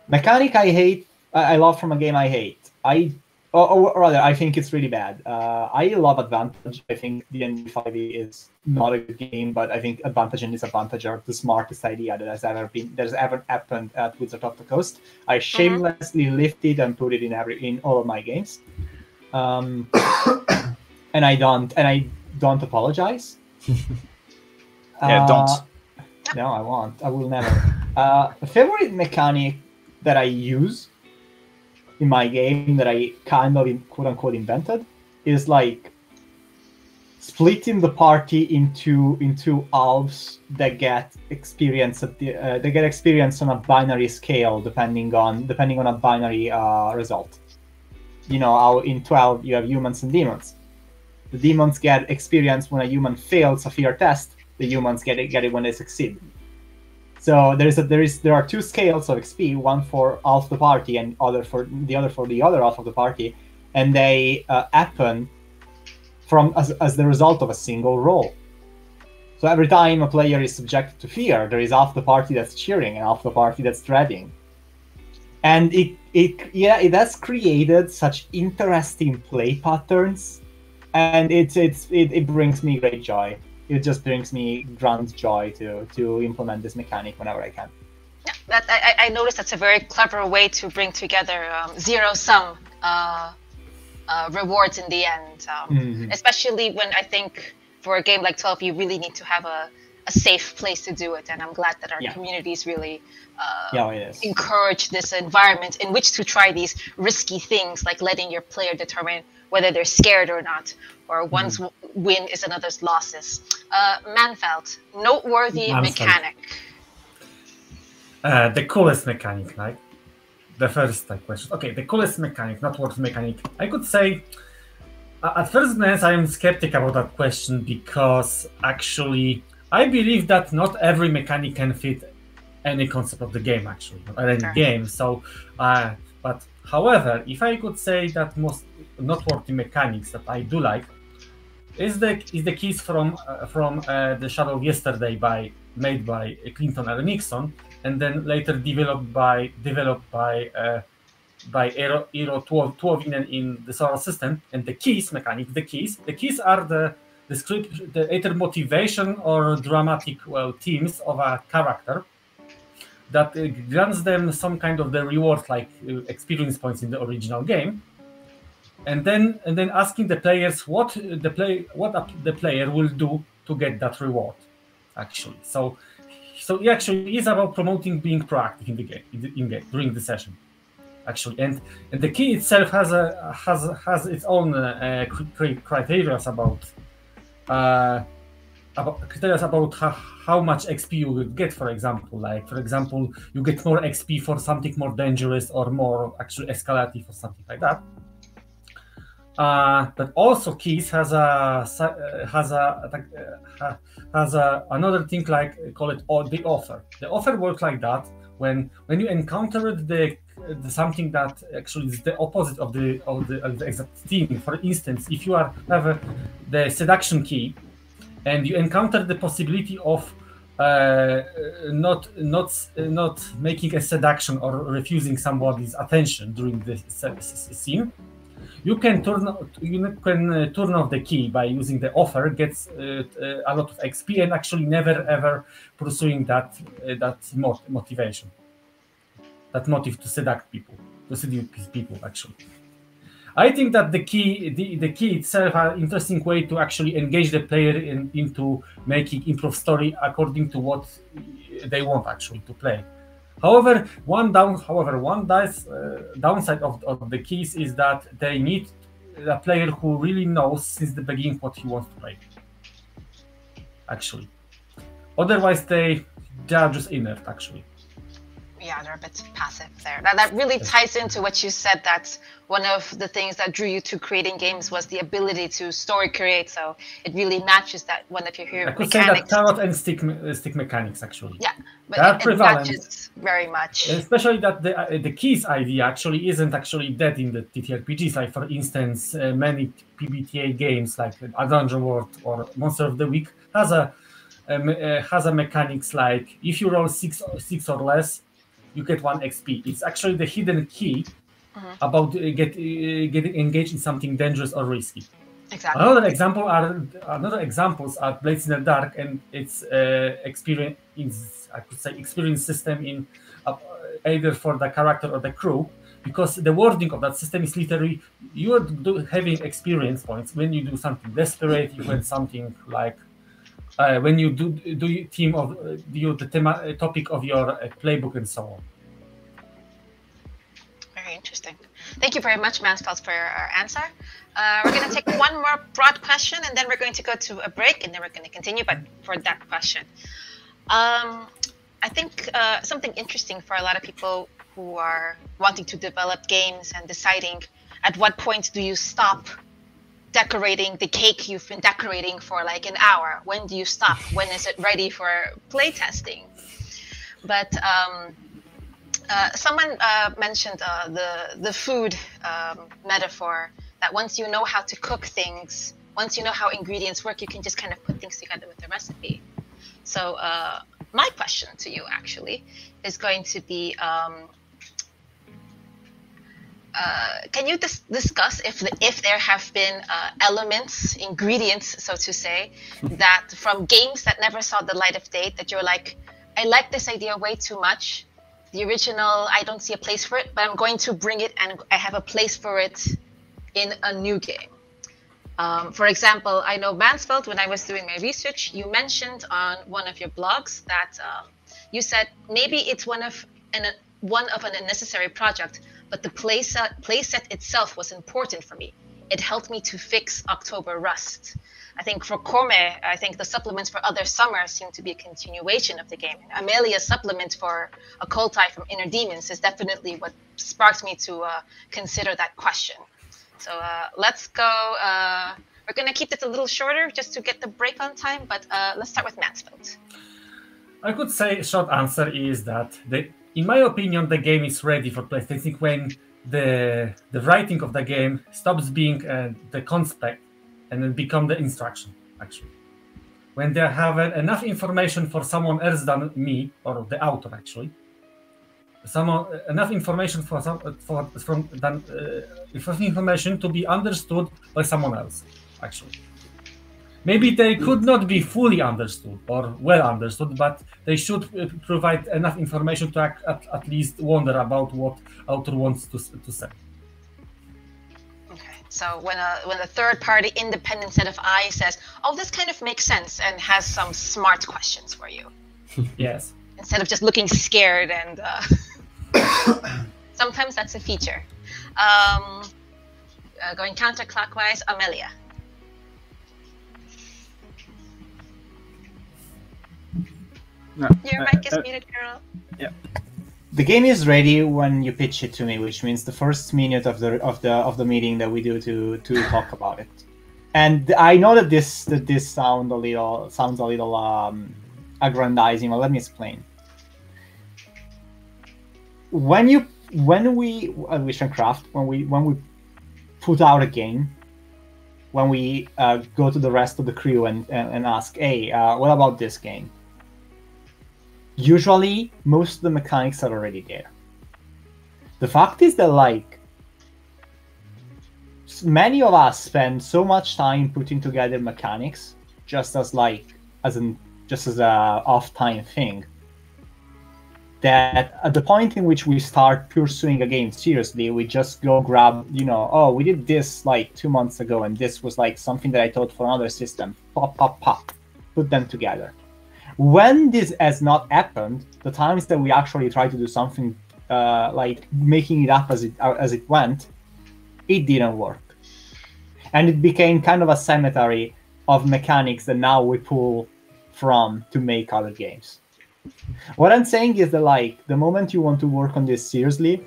mechanic I hate. I love from a game I hate. I or, or rather, I think it's really bad. Uh, I love Advantage. I think D&D 5e is not a good game, but I think Advantage and Disadvantage are the smartest idea that has ever been that has ever happened at Wizard of the Coast. I shamelessly lifted and put it in every in all of my games, um, and I don't and I don't apologize. Yeah, don't. No, I won't. I will never. Uh, a favorite mechanic that I use in my game that I kind of quote unquote invented is like splitting the party into into elves that get experience at the uh, they get experience on a binary scale depending on depending on a binary uh, result. You know how in twelve you have humans and demons. The demons get experience when a human fails a fear test. The humans get it get it when they succeed. So there is a, there is there are two scales of XP, one for half the party and other for the other for the other half of the party, and they uh, happen from as, as the result of a single roll. So every time a player is subjected to fear, there is half the party that's cheering and half the party that's dreading. And it it yeah it has created such interesting play patterns, and it's it's it, it brings me great joy it just brings me grand joy to to implement this mechanic whenever I can. Yeah, that I, I noticed that's a very clever way to bring together um, zero sum uh, uh, rewards in the end. Um, Mhm. Especially when I think for a game like 12, you really need to have a, a safe place to do it. And I'm glad that our Yeah. communities really uh, Yeah, encourage this environment in which to try these risky things, like letting your player determine whether they're scared or not, or one's mm. win is another's losses. Uh, Mansfeld, noteworthy Mansfeld. mechanic. Uh, the coolest mechanic, right? The first like, question. Okay, the coolest mechanic, not worth mechanic. I could say, uh, at first glance, I am skeptic about that question because actually, I believe that not every mechanic can fit any concept of the game, actually, or any sure. game. So, uh, but however, if I could say that most noteworthy mechanics that I do like is the is the keys from uh, from uh, the Shadow Yesterday by made by Clinton R. Nixon, and then later developed by developed by uh, by Eero, Eero Tuovinen in the Solar System. And the keys mechanic, the keys, the keys are the the script, the either motivation or dramatic well themes of a character that uh, grants them some kind of the reward like uh, experience points in the original game and then and then asking the players what the play what the player will do to get that reward actually. So so it actually is about promoting being proactive in the game in, the, in game during the session actually. And and the key itself has a has has its own uh, criteria about uh about criteria about how, how much xp you will get for example. Like for example you get more xp for something more dangerous or more actually escalative or something like that uh, but also keys has a uh, has a uh, has a another thing like call it the offer. The offer works like that when when you encounter the, the something that actually is the opposite of the of the, of the exact theme. For instance, if you are have a, the seduction key and you encounter the possibility of uh, not not not making a seduction or refusing somebody's attention during the scene you can turn you can uh, turn off the key by using the offer gets uh, uh, a lot of xp and actually never ever pursuing that that motivation. That motive to seduct people to seduce people actually. I think that the key the, the key itself an interesting way to actually engage the player in, into making improve story according to what they want actually to play However, one down, however, one dice, uh, downside of, of the keys is that they need a player who really knows since the beginning what he wants to play. Actually, otherwise they they are just inert. Actually yeah, they're a bit passive there. That, that really ties into what you said that one of the things that drew you to creating games was the ability to story create. So it really matches that one of your hero I could mechanics. say that tarot and stick uh, stick mechanics actually. Yeah, but it, it prevalent. matches very much. Especially that the uh, the keys idea actually isn't actually dead in the TTRPGs. Like for instance, uh, many PBTA games like A Dungeon World or Monster of the Week has a um, uh, has a mechanics like if you roll six six or less you get one XP. It's actually the hidden key mm-hmm. about uh, get uh, getting engaged in something dangerous or risky. Exactly. Another example are another examples are Blades in the Dark and its uh, experience. I could say experience system in uh, either for the character or the crew, because the wording of that system is literally you are having experience points when you do something desperate. You had something like uh, when you do do team of uh, you the thema, uh, topic of your uh, playbook and so on. Very interesting. Thank you very much, Mansfeld, for your answer. Uh, we're going to take one more broad question, and then we're going to go to a break, and then we're going to continue. But for that question, um, I think uh, something interesting for a lot of people who are wanting to develop games and deciding at what point do you stop decorating the cake you've been decorating for like an hour? When do you stop? When is it ready for playtesting? But um, uh, someone uh, mentioned uh, the the food um, metaphor that once you know how to cook things, once you know how ingredients work, you can just kind of put things together with the recipe. So uh, my question to you actually is going to be um, uh, can you dis- discuss if the, if there have been uh, elements, ingredients, so to say, that from games that never saw the light of day that you're like, I like this idea way too much. The original, I don't see a place for it, but I'm going to bring it, and I have a place for it in a new game. Um, for example, I know Mansfeld, when I was doing my research, you mentioned on one of your blogs that um, you said maybe it's one of an one of an unnecessary project, but the playset playset itself was important for me. it helped me to fix October Rust. I think for Corme, I think the supplements for Other Summer seem to be a continuation of the game. And Amelia's supplement for a Occulti from Inner Demons is definitely what sparked me to uh, consider that question. So uh, let's go. Uh, we're going to keep this a little shorter just to get the break on time, but uh, let's start with Mansfeld. I could say short answer is that the, in my opinion, the game is ready for playtesting when the the writing of the game stops being uh, the concept and then become the instruction actually. When they have uh, enough information for someone else than me or the author actually. Someone uh, enough information for some for from than uh, information to be understood by someone else actually maybe they could not be fully understood or well understood but they should provide enough information to at, at least wonder about what author wants to, to say Okay, so when a when a third party independent set of eyes says, "Oh, this kind of makes sense," and has some smart questions for you. yes. Instead of just looking scared and uh, sometimes that's a feature. Um, uh, going counterclockwise, Amelia. No, Your uh, mic is uh, muted, girl. Yeah. The game is ready when you pitch it to me, which means the first minute of the of the of the meeting that we do to to talk about it. And I know that this that this sound a little sounds a little um, aggrandizing, but let me explain. When you when we at Witch and Craft when we when we put out a game, when we uh, go to the rest of the crew and and, and ask, hey, uh, what about this game? Usually most of the mechanics are already there. The fact is that like many of us spend so much time putting together mechanics just as like as an just as a off time thing that at the point in which we start pursuing a game seriously we just go grab you know oh we did this like two months ago and this was like something that i thought for another system. Pop pop pop. Put them together when this has not happened, the times that we actually try to do something uh, like making it up as it uh, as it went, it didn't work, and it became kind of a cemetery of mechanics that now we pull from to make other games. What I'm saying is that like the moment you want to work on this seriously,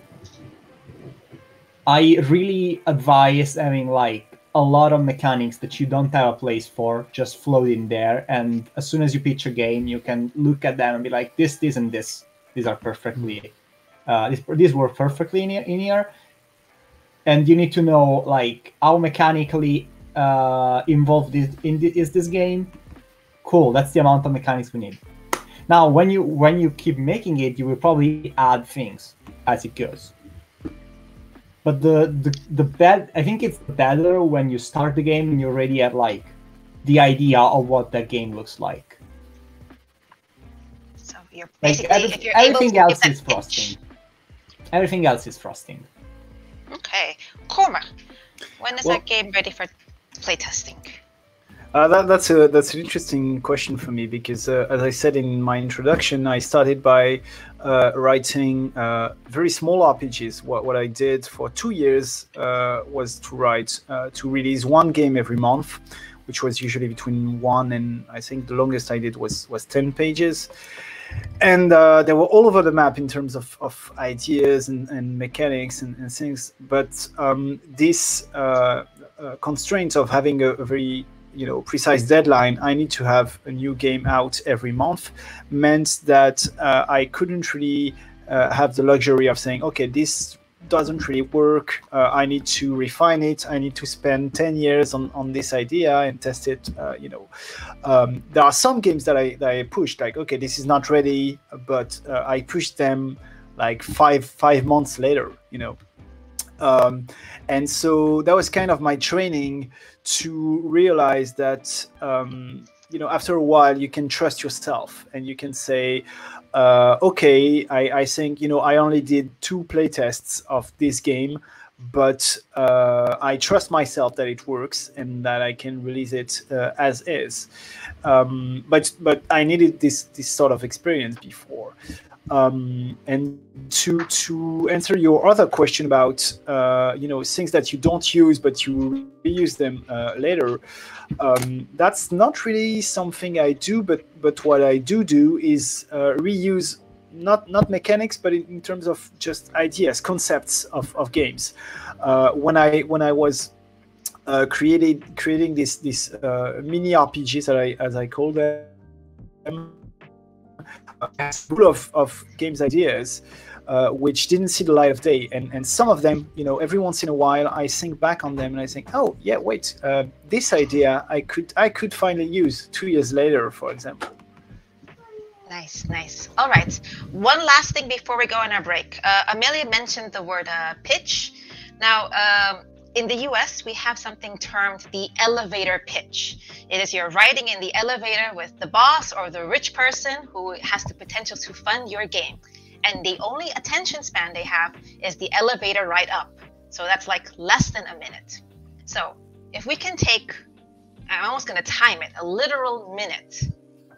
I really advise having like a lot of mechanics that you don't have a place for just float in there and as soon as you pitch a game you can look at them and be like this this and this. These are perfectly uh, these, these work perfectly in, in here. And you need to know like how mechanically uh, involved this, in the, is this game. Cool that's the amount of mechanics we need. Now when you when you keep making it you will probably add things as it goes but the the the bad I think it's better when you start the game and you're already at like the idea of what that game looks like. So you're like every, you're everything else is pitch. frosting. Everything else is frosting. Okay, Korma, when is Well- that game ready for playtesting? Uh, that, that's a that's an interesting question for me because, uh, as I said in my introduction, I started by uh, writing uh, very small RPGs. What what I did for two years uh, was to write uh, to release one game every month, which was usually between one and I think the longest I did was was ten pages. And they were all over the map in terms of, of ideas and, and mechanics and, and things. But um, this constraint of having a, a very you know precise deadline i need to have a new game out every month meant that uh, i couldn't really uh, have the luxury of saying okay this doesn't really work uh, i need to refine it i need to spend 10 years on, on this idea and test it uh, you know. Um, there are some games that I, that I pushed like okay this is not ready but uh, i pushed them like five five months later you know. Um, and so that was kind of my training to realize that um, you know after a while you can trust yourself and you can say uh, okay I, I think you know i only did two playtests of this game but uh, i trust myself that it works and that i can release it uh, as is. Um, but but i needed this this sort of experience before Um, and to to answer your other question about uh, you know things that you don't use but you reuse them uh, later, um, that's not really something I do. But but what I do do is uh, reuse not not mechanics, but in, in, terms of just ideas, concepts of, of games. Uh, when I when I was uh, created creating this this uh, mini RPGs that I as I call them full of, of games ideas uh, which didn't see the light of day. And, and some of them you know every once in a while i think back on them and i think oh yeah wait uh, this idea i could i could finally use two years later for example. Nice nice. All right. One last thing before we go on our break. Uh, amelia mentioned the word uh, pitch. Now um, in the US, we have something termed the elevator pitch. It is you're riding in the elevator with the boss or the rich person who has the potential to fund your game. And the only attention span they have is the elevator ride up. So that's like less than a minute. So if we can take, I'm almost going to time it, a literal minute.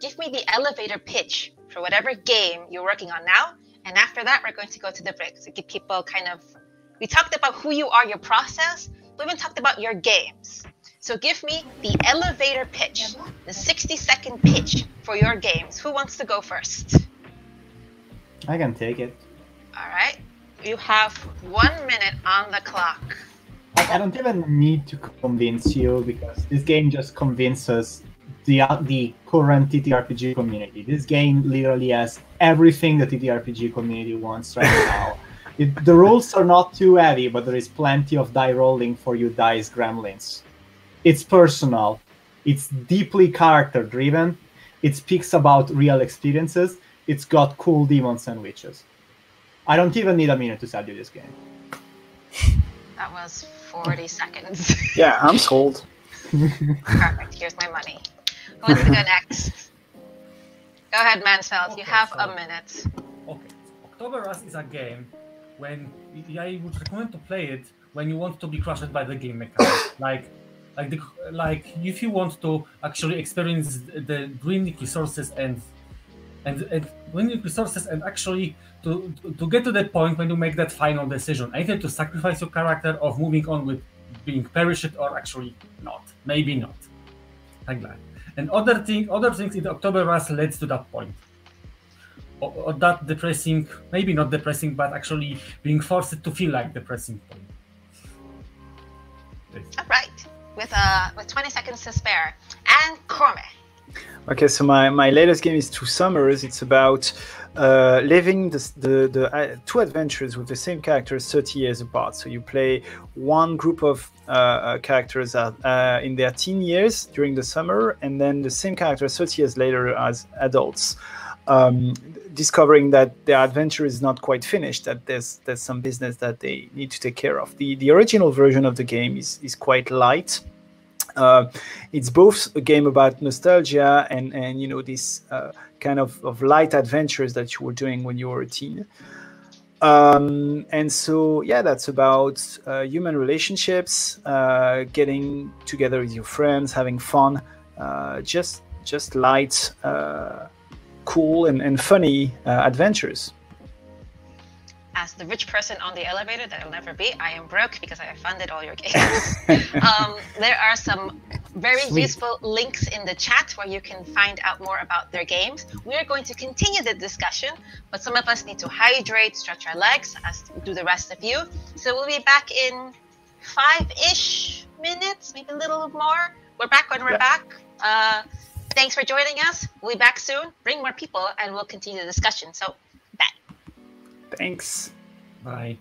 Give me the elevator pitch for whatever game you're working on now. And after that, we're going to go to the break to give people kind of we talked about who you are, your process. We even talked about your games. So give me the elevator pitch, the 60 second pitch for your games. Who wants to go first? I can take it. All right. You have one minute on the clock. I don't even need to convince you because this game just convinces the the current TTRPG community. This game literally has everything the TTRPG community wants right now. It, the rules are not too heavy, but there is plenty of die rolling for you dice gremlins. It's personal. It's deeply character driven. It speaks about real experiences. It's got cool demons and witches. I don't even need a minute to sell you this game. That was 40 seconds. yeah, I'm sold. Perfect. Here's my money. Who wants to go next? Go ahead, Mansfeld. Okay, you have so, a minute. Okay. October Rust is a game when I would recommend to play it when you want to be crushed by the game mechanics. like, like the like if you want to actually experience the dwindling resources and and and resources and actually to to get to that point when you make that final decision, either to sacrifice your character of moving on with being perished or actually not, maybe not, like that. And other thing, other things in October Rust leads to that point or, or, that depressing, maybe not depressing, but actually being forced to feel like depressing. All right, with uh, with 20 seconds to spare, and Corme. Okay, so my, my latest game is Two Summers. It's about uh, living the, the, the uh, two adventures with the same characters 30 years apart. So you play one group of uh, uh characters at, uh, in their teen years during the summer, and then the same characters 30 years later as adults. Um, discovering that their adventure is not quite finished, that there's there's some business that they need to take care of. The the original version of the game is is quite light. Uh, it's both a game about nostalgia and and you know this uh, kind of, of light adventures that you were doing when you were a teen. Um, and so yeah, that's about uh, human relationships, uh, getting together with your friends, having fun, uh, just just light uh, cool and, and funny uh, adventures. As the rich person on the elevator that I'll never be, I am broke because I funded all your games. um, there are some very Sweet. useful links in the chat where you can find out more about their games. We are going to continue the discussion, but some of us need to hydrate, stretch our legs, as do the rest of you. So we'll be back in five ish minutes, maybe a little more. We're back when we're yeah. back. Uh, Thanks for joining us. We'll be back soon. Bring more people and we'll continue the discussion. So, bye. Thanks. Bye.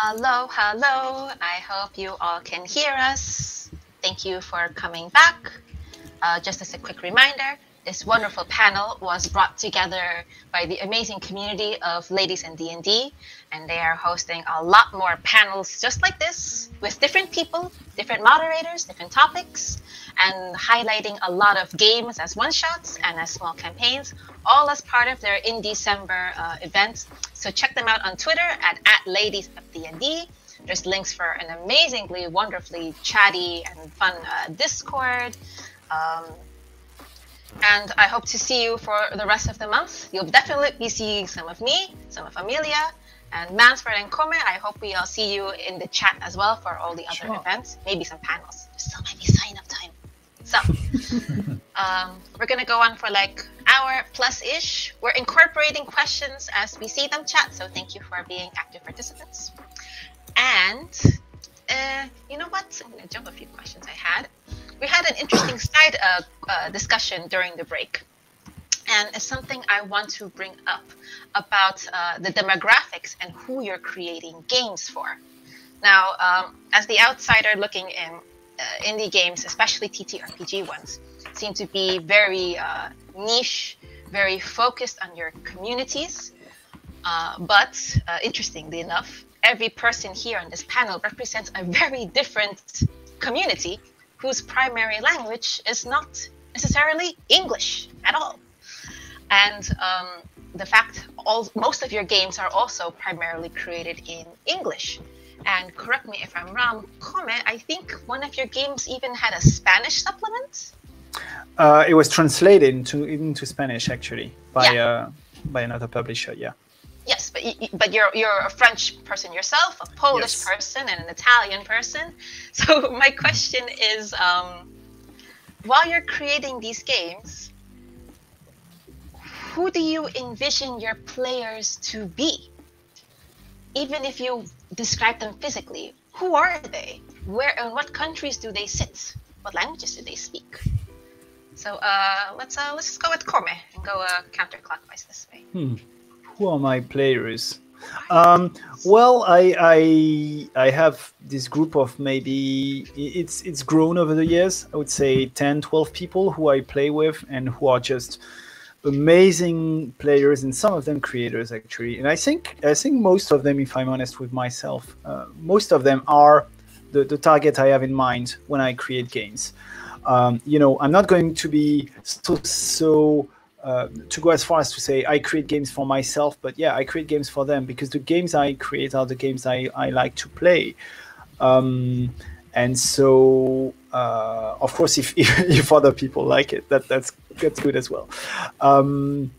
Hello, hello. I hope you all can hear us. Thank you for coming back. Uh, just as a quick reminder, this wonderful panel was brought together by the amazing community of ladies in D&D, and they are hosting a lot more panels just like this with different people, different moderators, different topics, and highlighting a lot of games as one-shots and as small campaigns, all as part of their Indiecember uh, event. So check them out on Twitter at, at Ladies of D&D. There's links for an amazingly, wonderfully chatty and fun uh, Discord. Um, and I hope to see you for the rest of the month. You'll definitely be seeing some of me, some of Amelia, and Mansfeld and Kome. I hope we all see you in the chat as well for all the other sure. events, maybe some panels. There still might be sign up time. So um, we're gonna go on for like hour plus ish. We're incorporating questions as we see them chat. So thank you for being active participants. And uh, you know what? I'm gonna jump a few questions I had. We had an interesting side uh, uh, discussion during the break, and it's something I want to bring up about uh, the demographics and who you're creating games for. Now, um, as the outsider looking in, uh, indie games, especially TTRPG ones, seem to be very uh, niche, very focused on your communities. Uh, but interestingly enough, every person here on this panel represents a very different community whose primary language is not necessarily English at all. And um, the fact all most of your games are also primarily created in English. And correct me if I'm wrong, Kome, I think one of your games even had a Spanish supplement. Uh, it was translated into into Spanish actually by yeah. uh, by another publisher. Yeah. Yes, but but you're you're a French person yourself, a Polish yes. person, and an Italian person. So my question is, um, while you're creating these games, who do you envision your players to be? even if you describe them physically, who are they? Where and what countries do they sit? What languages do they speak? So uh, let's uh, let's just go with Kome and go uh, counterclockwise this way. Hmm. Who are my players? Um, well, I, I I have this group of maybe it's it's grown over the years. I would say 10, 12 people who I play with and who are just amazing players and some of them creators actually. And I think I think most of them, if I'm honest with myself, uh, most of them are the, the target I have in mind when I create games. Um, you know, I'm not going to be so so uh, to go as far as to say I create games for myself, but yeah, I create games for them because the games I create are the games I, I like to play. Um, and so uh, of course if, if other people like it that that's that's good as well um,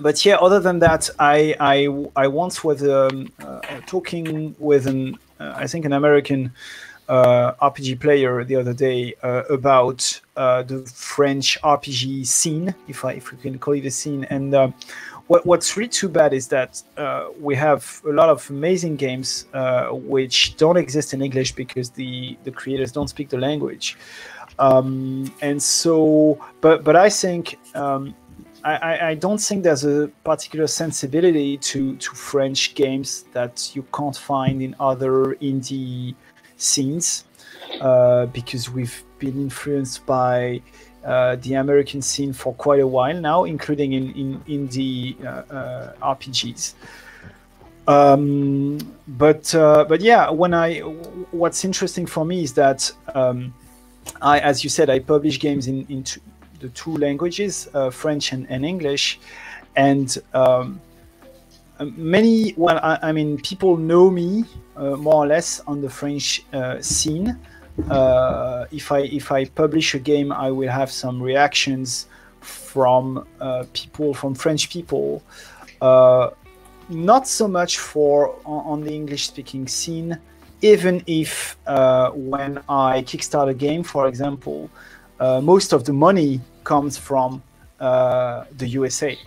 but yeah other than that i i, I once was um, uh, talking with an uh, i think an american rpg player the other day uh, about uh, the french rpg scene if i if we can call it a scene and what, what's really too bad is that uh, we have a lot of amazing games uh, which don't exist in English because the, the creators don't speak the language. Um, and so, but but I think um, I, I don't think there's a particular sensibility to to French games that you can't find in other indie scenes uh, because we've been influenced by uh, the American scene for quite a while now, including in in, in the uh, uh RPGs. Um, but uh, but yeah, when I what's interesting for me is that um, I, as you said, I publish games in in the two languages, uh, French and, and, English, and um, many well, I, I, mean, people know me more or less on the French scene uh, if I if I publish a game, I will have some reactions from uh, people from French people. Uh, not so much for on, the English speaking scene. Even if uh, when I kickstart a game, for example, uh, most of the money comes from uh, the USA.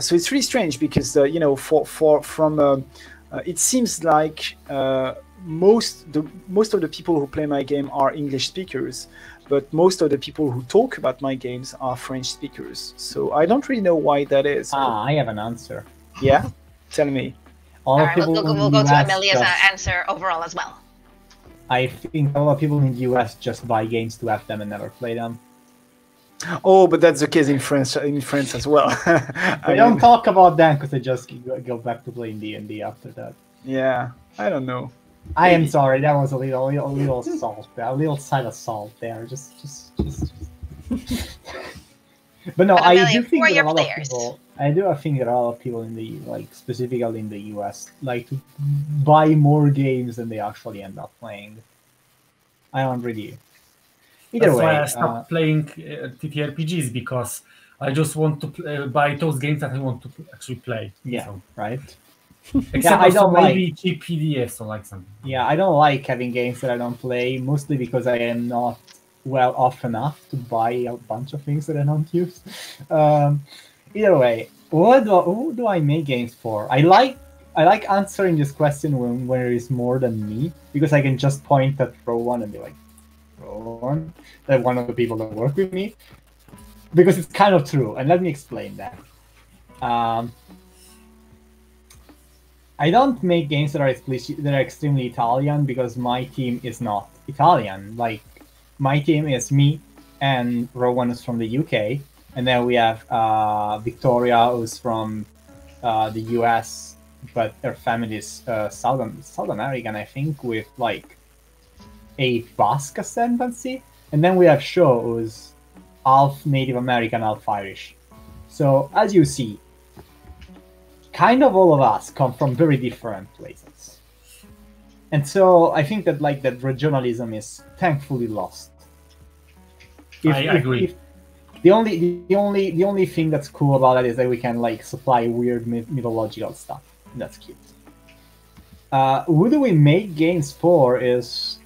so it's really strange because you know for for from it seems like most the most of the people who play my game are English speakers, but most of the people who talk about my games are French speakers. So I don't really know why that is. Ah, I have an answer. Yeah, tell me. A All of people we'll, in we'll go to US Amelia's just- uh, answer overall as well. I think a lot of people in the US just buy games to have them and never play them. Oh, but that's the case in France in France as well. I I don't mean, talk about that because I just go, go back to playing D and D after that. yeah, I don't know. I am sorry, that was a little, little, little salt there, a little side of salt there. Just, just, just. just. but no, I do think that a lot players? of people. I do think that a lot of people in the like specifically in the US like to buy more games than they actually end up playing. I don't really. Either That's way, why I uh, stopped playing uh, TTRPGs because I just want to uh, buy those games that I want to actually play. Yeah. So, right. except I don't like- maybe cheap PDFs or like something. Yeah, I don't like having games that I don't play, mostly because I am not well off enough to buy a bunch of things that I don't use. Um, either way, what do, who do I make games for? I like I like answering this question when, when there is more than me because I can just point at row one and be like, Rowan, that one of the people that work with me, because it's kind of true. And let me explain that. Um, I don't make games that are explicit, that are extremely Italian because my team is not Italian. Like my team is me and Rowan is from the UK, and then we have uh, Victoria who's from uh, the US, but her family is uh, Southern South American, I think, with like a Basque ascendancy, and then we have Shaw who's half Native American, half Irish. So as you see, kind of all of us come from very different places. And so I think that like that regionalism is thankfully lost. I agree. the only the only the only thing that's cool about that is that we can like supply weird myth- mythological stuff. That's cute. Uh, who do we make games for? Is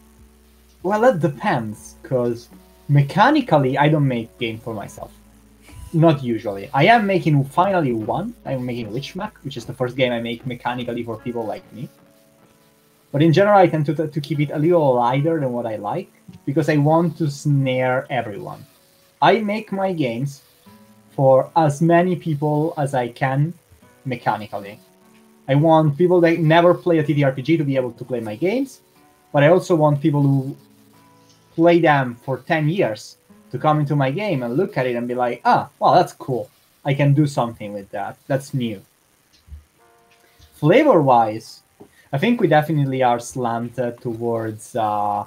well, that depends. Because mechanically, I don't make game for myself. Not usually. I am making finally one. I'm making Witchmack, which is the first game I make mechanically for people like me. But in general, I tend to, to keep it a little lighter than what I like because I want to snare everyone. I make my games for as many people as I can mechanically. I want people that never play a TTRPG to be able to play my games, but I also want people who play them for 10 years to come into my game and look at it and be like, ah, well, that's cool. I can do something with that. That's new. Flavor wise, I think we definitely are slanted towards uh,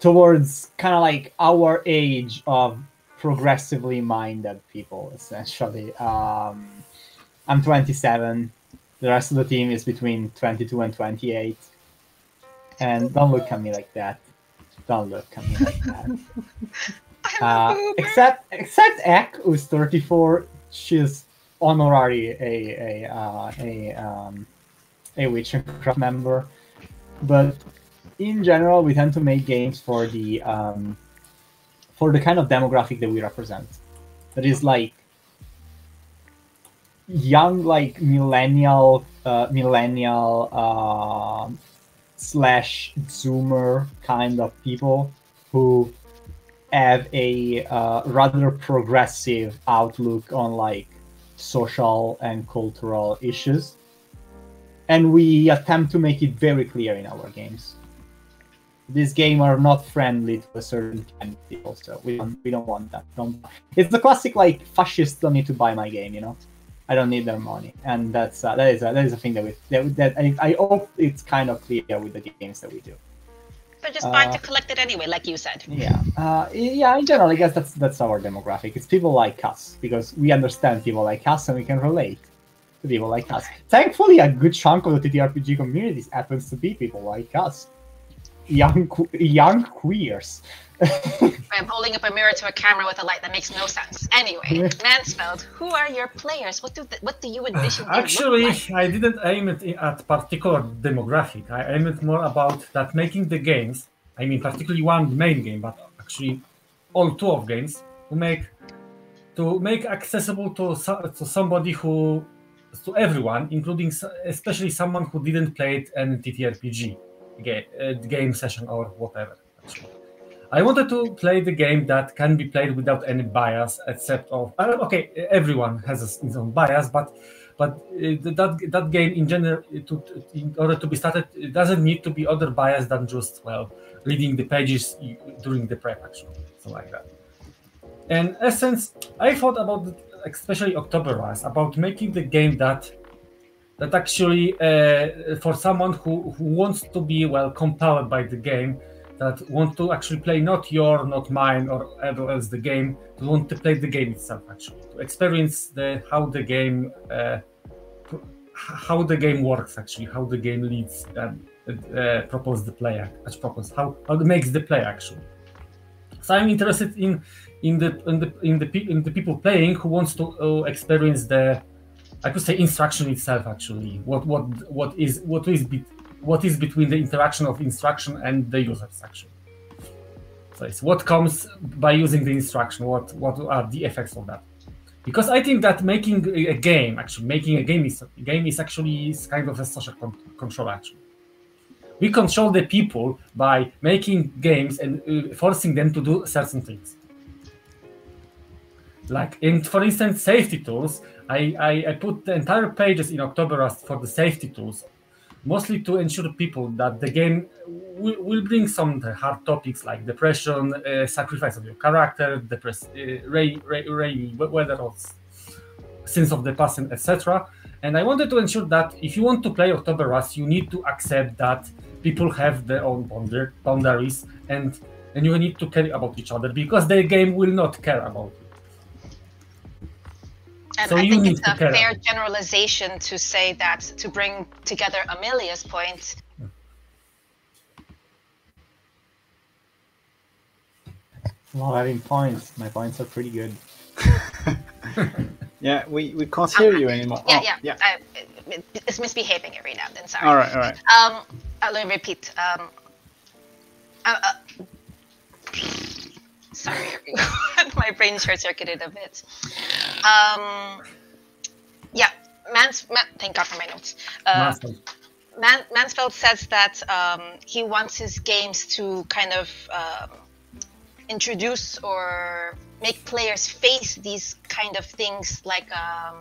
towards kind of like our age of progressively minded people, essentially. Um, I'm 27. The rest of the team is between 22 and 28. And don't look at me like that. Don't look at me like that. Uh, except except Ek, who's 34, she's honorary a a uh, a um, a Witchcraft member. But in general, we tend to make games for the um, for the kind of demographic that we represent. That is like young, like millennial, uh, millennial uh, slash Zoomer kind of people who have a uh, rather progressive outlook on like social and cultural issues. And we attempt to make it very clear in our games. This game are not friendly to a certain kind of people so we don't we don't want that. Don't it's the classic like fascists don't need to buy my game you know i don't need their money and that's uh, that is a, that is a thing that we that, that I, I hope it's kind of clear with the games that we do But just buying uh, to collect it anyway, like you said. yeah, uh, yeah. In general, I guess that's that's our demographic. It's people like us because we understand people like us and we can relate to people like us. Thankfully, a good chunk of the TTRPG communities happens to be people like us, young young queers. I'm holding up a mirror to a camera with a light that makes no sense. Anyway, Mansfeld, who are your players? What do th- what do you envision? Actually, like? I didn't aim it at particular demographic. I aim it more about that making the games. I mean, particularly one main game, but actually all two of games to make to make accessible to to somebody who to everyone, including especially someone who didn't play it TTRPG game, uh, game session or whatever. Actually. I wanted to play the game that can be played without any bias, except of uh, okay, everyone has his own bias, but but uh, that that game in general, to, in order to be started, it doesn't need to be other bias than just well reading the pages during the prep, actually, something like that. And essence, I thought about especially October Rise about making the game that that actually uh, for someone who, who wants to be well compelled by the game that want to actually play not your not mine or ever else the game to want to play the game itself actually to experience the how the game uh, how the game works actually how the game leads and uh, propose the player as propose how how it makes the play actually so i'm interested in in the in the in the, in the people playing who wants to uh, experience the I could say instruction itself actually. What what what is what is be, what is between the interaction of instruction and the users action. So it's what comes by using the instruction. What what are the effects of that? Because I think that making a game actually making a game is a game is actually kind of a social con- control action. We control the people by making games and uh, forcing them to do certain things. Like in, for instance, safety tools. I, I, I put the entire pages in October for the safety tools, mostly to ensure people that the game will, will bring some hard topics like depression, uh, sacrifice of your character, depress, uh, ray, ray, weather of sins of the past, etc. And I wanted to ensure that if you want to play October Rust, you need to accept that people have their own boundaries and and you need to care about each other because the game will not care about and so I think it's a fair generalization to say that to bring together Amelia's point. Well, having points. My points are pretty good. yeah, we, we can't hear um, you anymore. Yeah, oh, yeah. yeah. I, it, it's misbehaving every now and then. Sorry. All right, all right. Um, I'll repeat. Um, uh, uh, Sorry, everyone. My brain short circuited a bit. Um, yeah, Mans. Man, thank God for my notes. Uh, Man, Mansfeld says that um, he wants his games to kind of um, introduce or make players face these kind of things like um,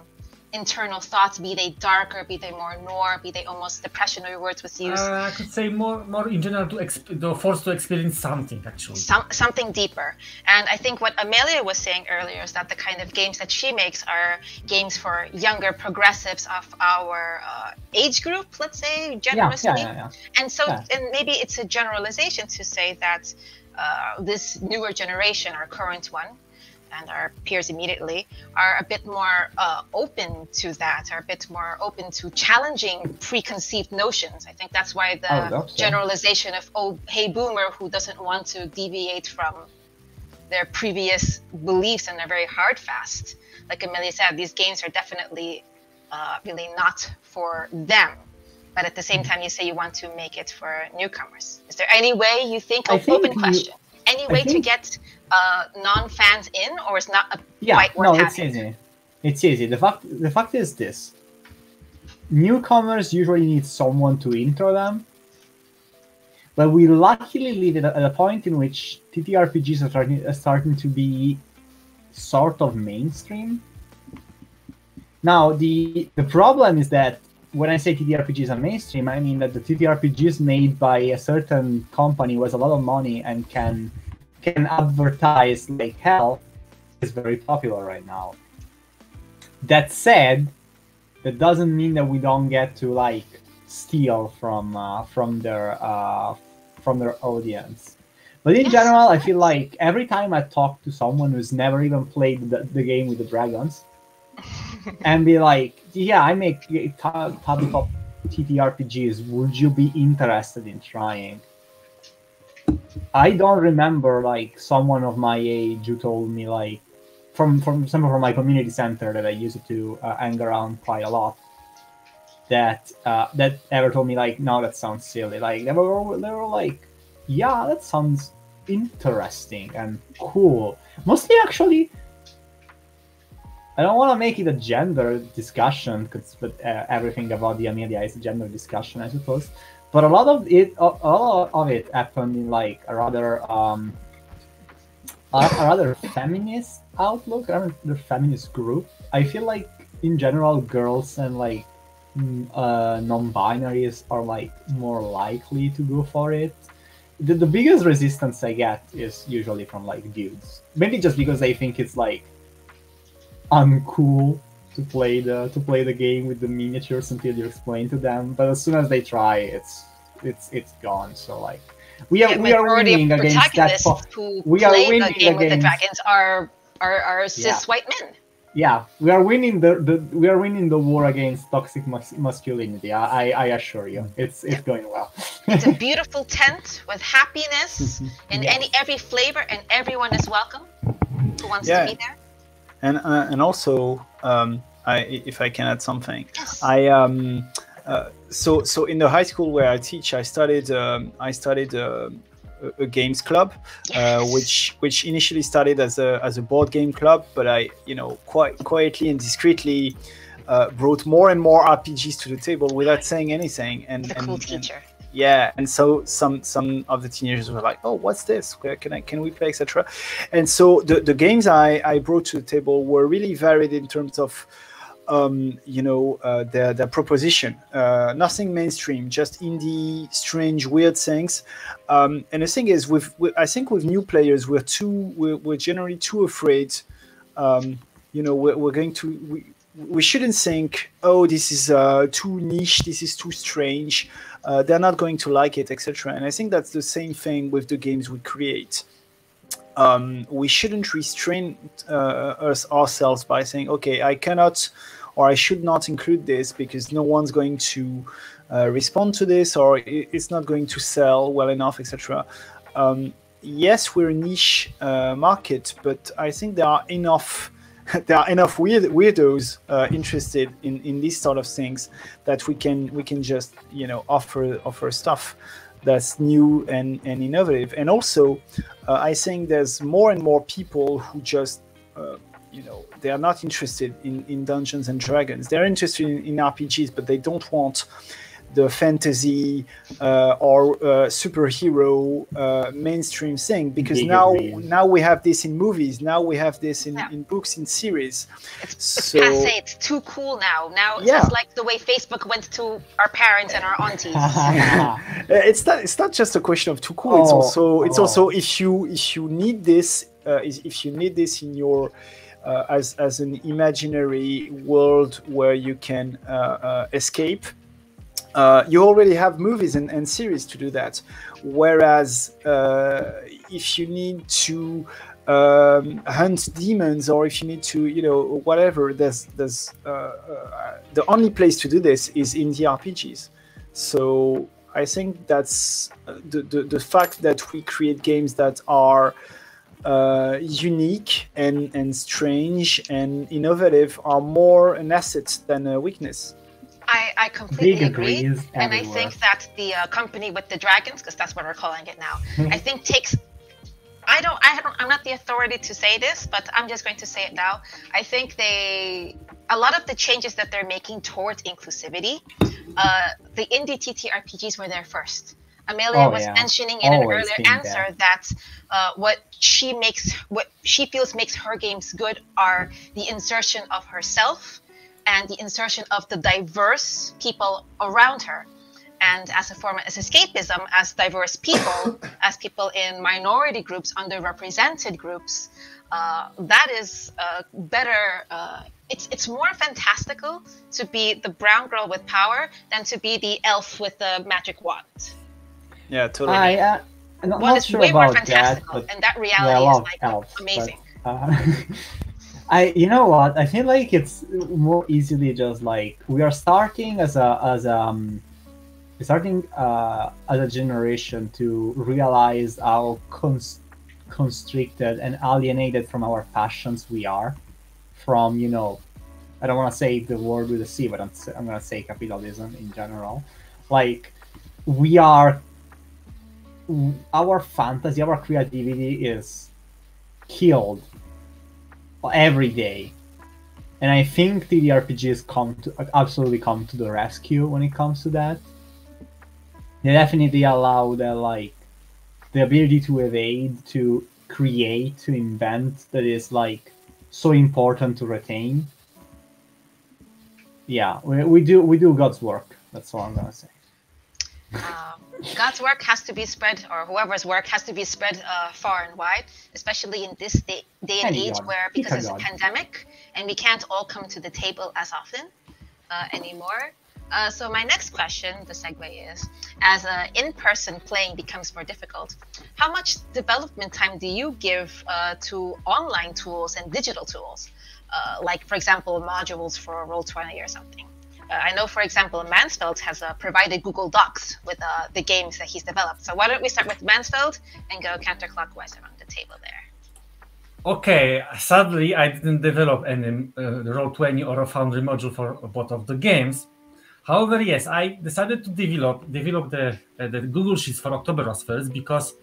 internal thoughts, be they darker, be they more noir, be they almost depression, or words was used. Uh, I could say more, more in general to exp- the forced to experience something actually. Some, something deeper. And I think what Amelia was saying earlier is that the kind of games that she makes are games for younger progressives of our uh, age group, let's say, generously. Yeah, yeah, yeah, yeah. And so, and maybe it's a generalization to say that uh, this newer generation, our current one, and our peers immediately are a bit more uh, open to that, are a bit more open to challenging preconceived notions. I think that's why the so. generalization of, oh, hey, boomer, who doesn't want to deviate from their previous beliefs and they're very hard fast. Like Amelia said, these games are definitely uh, really not for them. But at the same time, you say you want to make it for newcomers. Is there any way you think, of open you, question, any way think, to get uh, non-fans in, or it's not yeah, quite no, it's easy. It's easy. The fact the fact is this: newcomers usually need someone to intro them, but we luckily live at a, point in which TTRPGs are starting, are starting to be sort of mainstream. Now, the the problem is that when I say TTRPGs are mainstream, I mean that the TTRPGs made by a certain company with a lot of money and can can advertise like hell is very popular right now. That said, that doesn't mean that we don't get to like steal from uh, from their uh, from their audience. But in general, I feel like every time I talk to someone who's never even played the, the game with the dragons, and be like, "Yeah, I make tabletop TTRPGs. Would you be interested in trying?" I don't remember like someone of my age who told me like from from someone from my community center that I used to uh, hang around quite a lot that uh, that ever told me like no that sounds silly. Like they were they were like yeah that sounds interesting and cool. Mostly actually I don't want to make it a gender discussion because but uh, everything about the media is a gender discussion I suppose but a lot of it, a, lot of it happened in like a rather, um, a, a rather feminist outlook, a rather feminist group. I feel like in general, girls and like uh, non-binaries are like more likely to go for it. The, the biggest resistance I get is usually from like dudes. Maybe just because they think it's like uncool to play the to play the game with the miniatures until you explain to them. But as soon as they try, it's it's it's gone. So like we are Yeah, we are majority of winning against that. protagonists po- who we are play the winning game with the dragons are are, are cis Yeah. white men. yeah, we are winning the, the we are winning the war against toxic mas- masculinity. I, I I assure you, it's it's going well. It's a beautiful tent with happiness in Yeah. any every flavor, and everyone is welcome who wants Yeah. to be there. and uh, and also um, I, if I can add something, Yes. I um, uh, so so in the high school where I teach, I started um, I started uh, a, a games club, uh, which which initially started as a as a board game club, but I you know quite quietly and discreetly. Uh, brought more and more RPGs to the table without saying anything, and, the and, cool and teacher. Yeah and so some some of the teenagers were like oh what's this? Can i can we play etc and so the, the games i i brought to the table were really varied in terms of um, you know uh, their their proposition. Uh, nothing mainstream just indie strange weird things. Um, and the thing is with, with i think with new players we're too we're, we're generally too afraid um, you know we're, we're going to we, we shouldn't think oh this is uh, too niche this is too strange uh, they're not going to like it etc and i think that's the same thing with the games we create. Um, we shouldn't restrain uh, us ourselves by saying okay i cannot or i should not include this because no one's going to uh, respond to this or it's not going to sell well enough etc um, yes we're a niche uh, market but i think there are enough there are enough weird weirdos uh, interested in in these sort of things that we can we can just you know offer offer stuff that's new and and innovative. And also uh, i think there's more and more people who just uh, you know they are not interested in in dungeons and dragons. They're interested in, in rpgs but they don't want the fantasy uh, or uh, superhero uh, mainstream thing because Big now agrees. now we have this in movies now we have this in, Yeah. in books in series It's so passe. It's too cool now. Now it's Yeah. just like the way Facebook went to our parents and our aunties. Uh, it's not it's not just a question of too cool it's Oh, also it's oh. also if you if you need this uh, if you need this in your uh, as as an imaginary world where you can uh, uh, escape uh, you already have movies and, and series to do that whereas uh, if you need to um, hunt demons or if you need to you know whatever there's there's uh, uh, the only place to do this is in the rpgs so I think that's uh, the, the, the fact that we create games that are uh, unique and, and strange and innovative are more an asset than a weakness. I, I completely agree. agrees And I think that the uh, company with the dragons, because that's what we're calling it now, I think takes. I don't. I don't. I'm not the authority to say this, but I'm just going to say it now. I think they. A lot of the changes that they're making towards inclusivity, uh, the indie TTRPGs were there first. Amelia Oh, was yeah. mentioning in an earlier answer there. that uh, what she makes, what she feels makes her games good, are the insertion of herself and the insertion of the diverse people around her. And as a form of as escapism, as diverse people, as people in minority groups, underrepresented groups, uh, that is uh, better. Uh, it's it's more fantastical to be the brown girl with power than to be the elf with the magic wand. Yeah, totally. I, uh, I'm not, One not sure way more about that, fantastical, but and that reality love is like elves, but, amazing. uh, I, you know what? I feel like it's more easily just like we are starting as a as um starting uh, as a generation to realize how cons- constricted and alienated from our passions we are from you know I don't want to say the word with a C, but I'm, I'm gonna say capitalism in general. Like we are our fantasy, our creativity is killed every day. And I think the RPGs come to absolutely come to the rescue when it comes to that. They definitely allow the like the ability to evade, to create, to invent that is like so important to retain. yeah, we, we do we do God's work. That's all I'm gonna say. God's work has to be spread, or whoever's work has to be spread uh, far and wide, especially in this day, day and age where, because it's a pandemic and we can't all come to the table as often uh, anymore. Uh, so my next question, the segue is, as uh, in-person playing becomes more difficult, how much development time do you give uh, to online tools and digital tools, uh, like for example modules for Roll20 or something? Uh, I know, for example, Mansfeld has uh, provided Google Docs with uh, the games that he's developed. So why don't we start with Mansfeld and go counterclockwise around the table there? Okay, sadly, I didn't develop any uh, Roll20 or a Foundry module for both of the games. However, yes, I decided to develop develop the uh, the Google Sheets for Octoberfest first because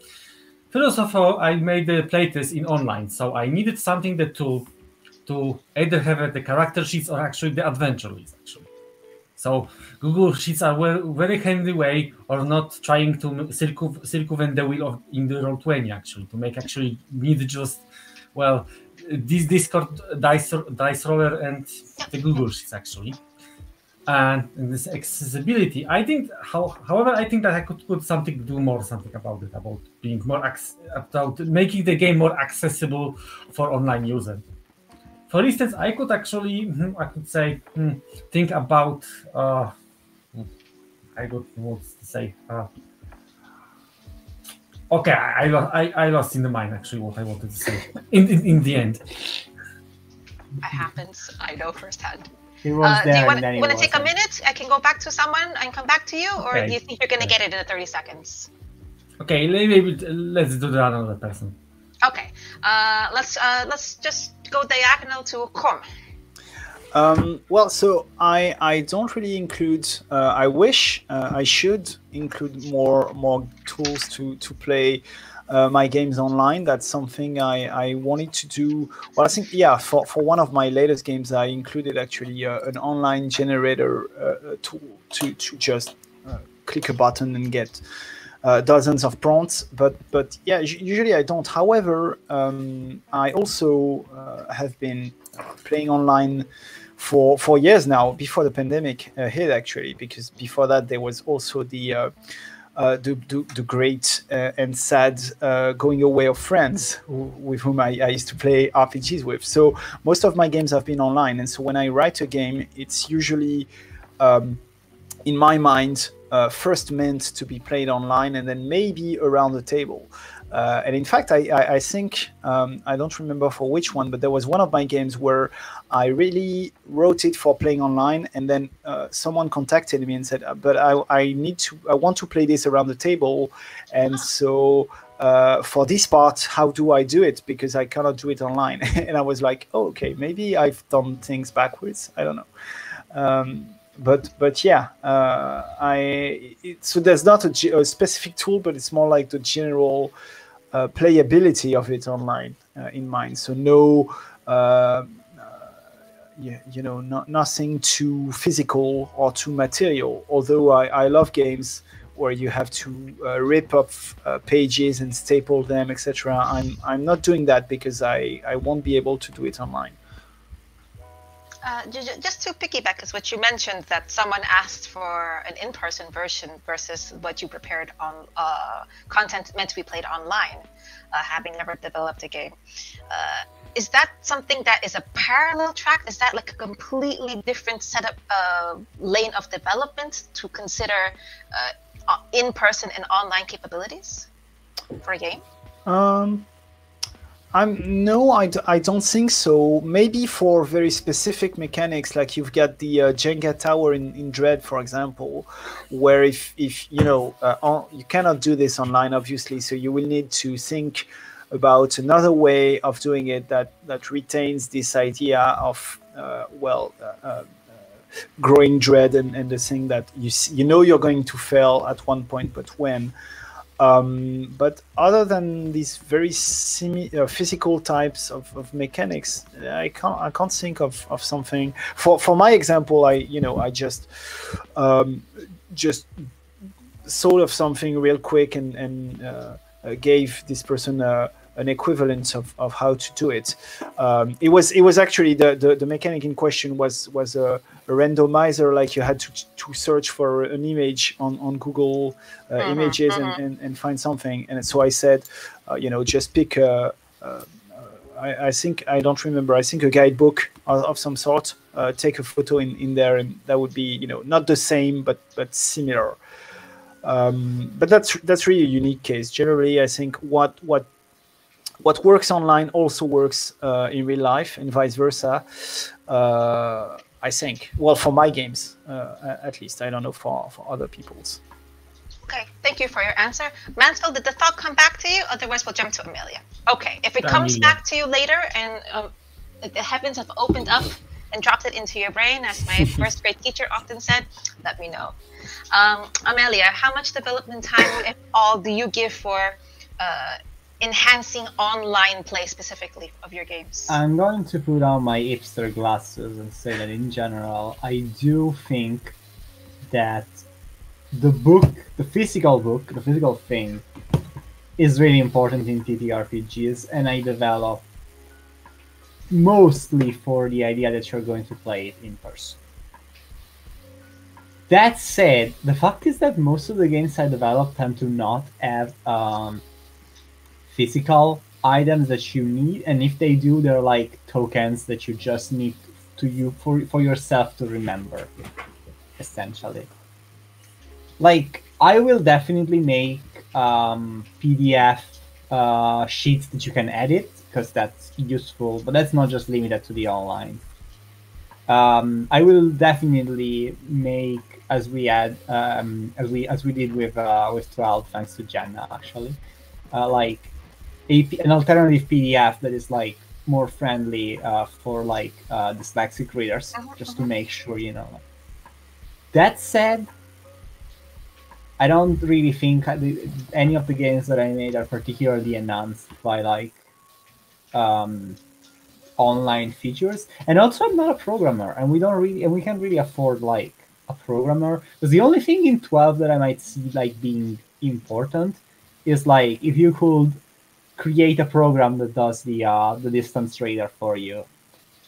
first of all, I made the playtest in online, so I needed something that to to either have the character sheets or actually the adventure list. Actually, so Google Sheets are very, very handy way or not trying to circu- circumvent the wheel of in the Roll20 actually to make actually need just well this Discord dice dice roller and the Google Sheets actually. And this accessibility i think how, however i think that i could put something do more something about it about being more about making the game more accessible for online user for instance i could actually hmm, i could say hmm, think about uh i don't know what to say uh, okay I—I—I I lost in the mind actually what i wanted to say in, in, in the end It happens. I know firsthand. He was Uh, do you want, and then he want to take a minute? I can go back to someone and come back to you, or Okay. do you think you're going to get it in 30 seconds? okay maybe let's do the another person Okay. Uh, let's uh, let's just go diagonal to Com. Um, well, so I I don't really include. Uh, I wish uh, I should include more more tools to to play uh, my games online. That's something I I wanted to do. Well, I think yeah, for for one of my latest games, I included actually uh, an online generator uh, tool to to just uh, click a button and get. Uh, dozens of prompts, but but yeah, usually I don't. However, um, I also uh, have been playing online for for years now before the pandemic uh, hit actually because before that there was also the uh, uh, the, the, the great uh, and sad uh, going away of friends who, with whom I, I used to play RPGs with. So most of my games have been online, and so when I write a game, it's usually um, in my mind uh, first meant to be played online and then maybe around the table. Uh, and in fact, I, I, I think um, I don't remember for which one, but there was one of my games where I really wrote it for playing online, and then uh, someone contacted me and said, "Uh, "But I, I need to, I want to play this around the table, and so uh, for this part, how do I do it? Because I cannot do it online." and I was like, "Oh, okay, maybe I've done things backwards. I don't know." Um, but but yeah, uh, I it, so there's not a, a specific tool, but it's more like the general uh, playability of it online uh, in mind. So no, uh, yeah, you know, not, nothing too physical or too material. Although I, I love games where you have to uh, rip up uh, pages and staple them, etc. I'm I'm not doing that because I I won't be able to do it online. Uh, ju- ju- just to piggyback, because what you mentioned that someone asked for an in-person version versus what you prepared on uh, content meant to be played online, uh, having never developed a game. Uh, is that something that is a parallel track? Is that like a completely different setup uh, lane of development to consider uh, in-person and online capabilities for a game? Um, I'm no, I, d- I don't think so. Maybe for very specific mechanics, like you've got the uh, Jenga tower in, in Dread, for example, where if if you know uh, on, you cannot do this online, obviously, so you will need to think about another way of doing it that that retains this idea of uh, well. Uh, uh, growing dread and, and the thing that you you know you're going to fail at one point but when um, but other than these very semi- uh, physical types of, of mechanics, I can't I can't think of, of something. For for my example, I you know I just um, just thought of something real quick and and uh, uh, gave this person a, an equivalent of, of how to do it. Um, it was it was actually the, the, the mechanic in question was was a, a, randomizer, like you had to to search for an image on on Google uh, mm-hmm, Images mm-hmm. And, and, and find something. And so I said, uh, you know, just pick a. a I, I, think I don't remember. I think a guidebook of, of some sort. Uh, take a photo in, in there, and that would be you know not the same, but but similar. Um, but that's that's really a unique case. Generally, I think what what what works online also works uh, in real life, and vice versa. Uh, I think. Well, for my games, uh, at least. I don't know for for other people's. Okay, thank you for your answer. Mansfeld, did the thought come back to you? Otherwise, we'll jump to Amelia. Okay, if it comes back to you later and um, the heavens have opened up and dropped it into your brain, as my first grade teacher often said, let me know. Um, Amelia, how much development time, if all, do you give for uh, enhancing online play specifically of your games? I'm going to put on my hipster glasses and say that in general, I do think that the book, the physical book, the physical thing, is really important in TTRPGs, and I develop mostly for the idea that you're going to play it in person. That said, the fact is that most of the games I develop tend to not have um, physical items that you need, and if they do, they're like tokens that you just need to you for for yourself to remember, essentially. Like I will definitely make um, PDF uh, sheets that you can edit because that's useful, but that's not just limited to the online. Um, I will definitely make as we had um, as we as we did with uh, with 12 thanks to Jenna actually uh, like a, an alternative PDF that is like more friendly uh, for like uh, dyslexic readers uh-huh, just to uh-huh. make sure you know that said I don't really think any of the games that I made are particularly enhanced by like um, online features. And also, I'm not a programmer, and we don't really, and we can't really afford like a programmer. Because the only thing in 12 that I might see like being important is like if you could create a program that does the uh, the distance radar for you.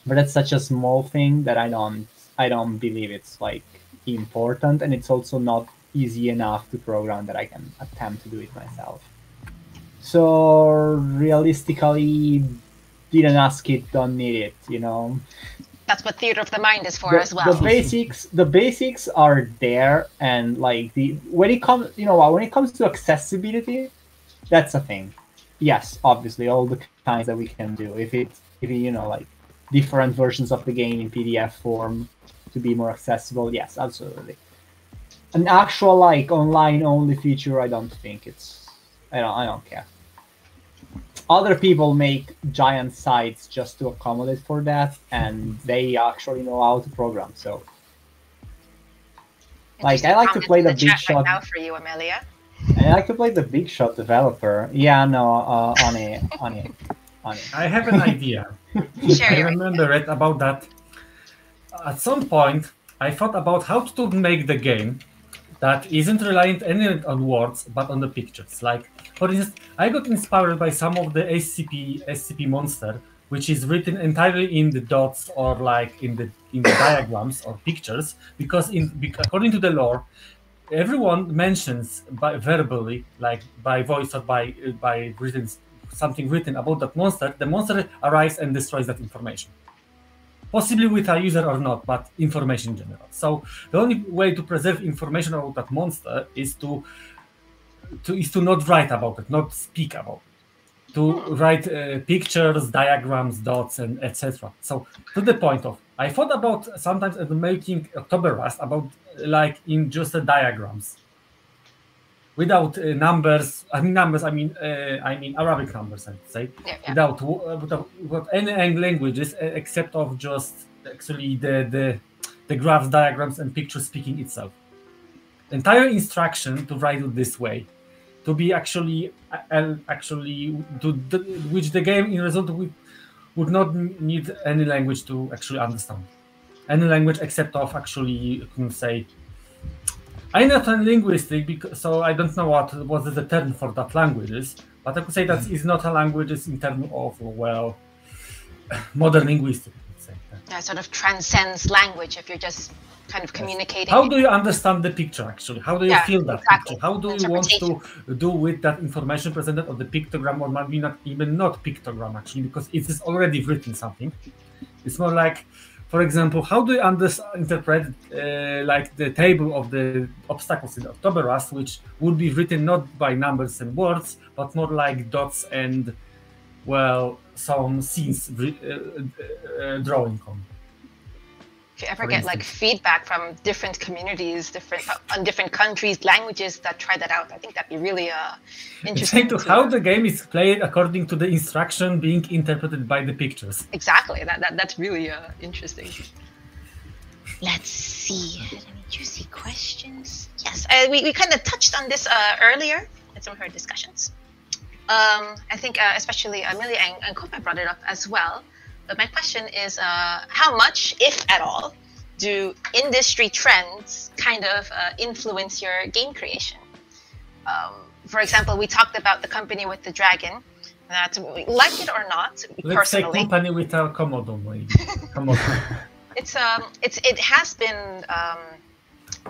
But that's such a small thing that I don't I don't believe it's like important, and it's also not easy enough to program that I can attempt to do it myself. So realistically, didn't ask it, don't need it, you know. That's what theater of the mind is for the, as well. The basics, the basics are there, and like the when it comes, you know, when it comes to accessibility, that's a thing. Yes, obviously, all the kinds that we can do. If it, if it, you know, like different versions of the game in PDF form to be more accessible, yes, absolutely an actual like online only feature, I don't think it's. I don't. I don't care. Other people make giant sites just to accommodate for that, and they actually know how to program. So, like, I like to play the, the big shot. Right now for you, Amelia. I like to play the big shot developer. Yeah, no, uh, on it, on it, on it. I have an idea. sure, I remember it about that. At some point, I thought about how to make the game that isn't reliant only on words but on the pictures. Like, for instance, I got inspired by some of the SCP SCP monster, which is written entirely in the dots or like in the in the diagrams or pictures, because in according to the lore, everyone mentions by verbally, like by voice or by by written something written about that monster. The monster arrives and destroys that information possibly with a user or not, but information in general. So the only way to preserve information about that monster is to, to is to not write about it, not speak about it, to write uh, pictures, diagrams, dots, and etc. So to the point of, I thought about sometimes making October Rust about like in just the diagrams without uh, numbers. I mean numbers. I mean uh, I mean Arabic numbers. I'd say yeah, yeah. without uh, without, without any languages uh, except of just actually the the the graphs, diagrams, and picture speaking itself. Entire instruction to write it this way, to be actually actually to which the game in result would would not need any language to actually understand, any language except of actually you can say I'm not a linguistic, because, so I don't know what was the term for that languages. but I could say that it's not a language in terms of well, modern linguistics. Yeah, sort of transcends language if you're just kind of communicating. How do you understand the picture actually? How do you Yeah, feel that exactly. picture? How do you want to do with that information presented on the pictogram or maybe not even not pictogram actually because it is already written something. It's more like, for example, how do you interpret uh, like the table of the obstacles in October Rust, which would be written not by numbers and words, but more like dots and well, some scenes uh, uh, drawing on. If you ever get like feedback from different communities, different on different countries, languages that try that out, I think that'd be really uh, interesting. to to- how the game is played according to the instruction being interpreted by the pictures. Exactly. That, that that's really uh, interesting. Let's see. Any juicy questions? Yes, uh, we, we kind of touched on this uh, earlier in some of our discussions. Um, I think uh, especially Amelia and, and Kopa brought it up as well. But my question is, uh, how much, if at all, do industry trends kind of uh, influence your game creation? Um, for example, we talked about the company with the dragon. That like it or not, Let's say company with a Komodo, maybe. Komodo. it's um it's it has been um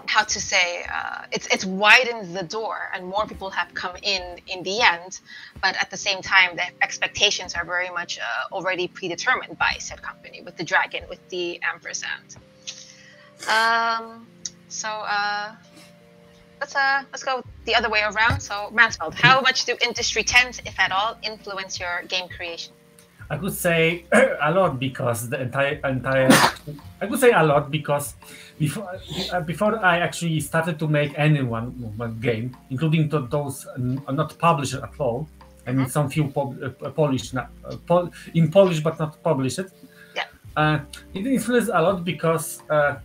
how to say uh, it's it's widened the door and more people have come in in the end but at the same time the expectations are very much uh, already predetermined by said company with the dragon with the ampersand um so uh let's uh let's go the other way around. So mansfeld how much do industry trends if at all influence your game creation? I could say a lot because the entire entire I could say a lot because before uh, before I actually started to make any one game, including to those not published at all, I mean some few uh, Polish uh, in Polish but not published. Yeah. Uh, it influenced a lot because uh,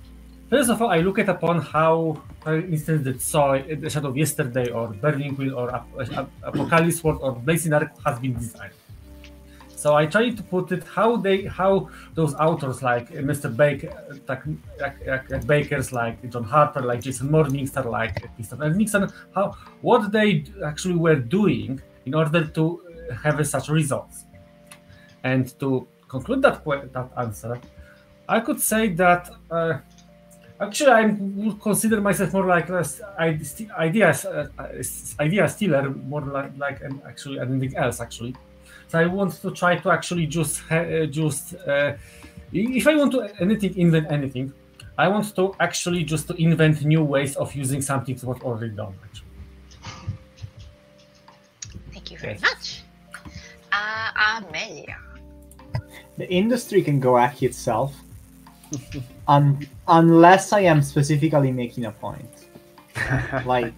first of all I look at upon how, for instance, the Soy, the Shadow of Yesterday or Burning Wheel or Ap- Ap- Apocalypse World or Blazing Dark has been designed. So I try to put it how they how those authors like Mr. Baker, like, like, like, Bakers like John Harper, like Jason Morningstar, like Christopher Nixon, how what they actually were doing in order to have such results. And to conclude that that answer, I could say that uh, actually I would consider myself more like a s- ide- idea uh, uh, idea stealer, more like like an, actually anything else actually. So I want to try to actually just uh, just uh, if I want to anything invent anything, I want to actually just to invent new ways of using something that's already done. Actually. thank you very Yes. much uh, amelia The industry can go hack itself, un- unless I am specifically making a point. Like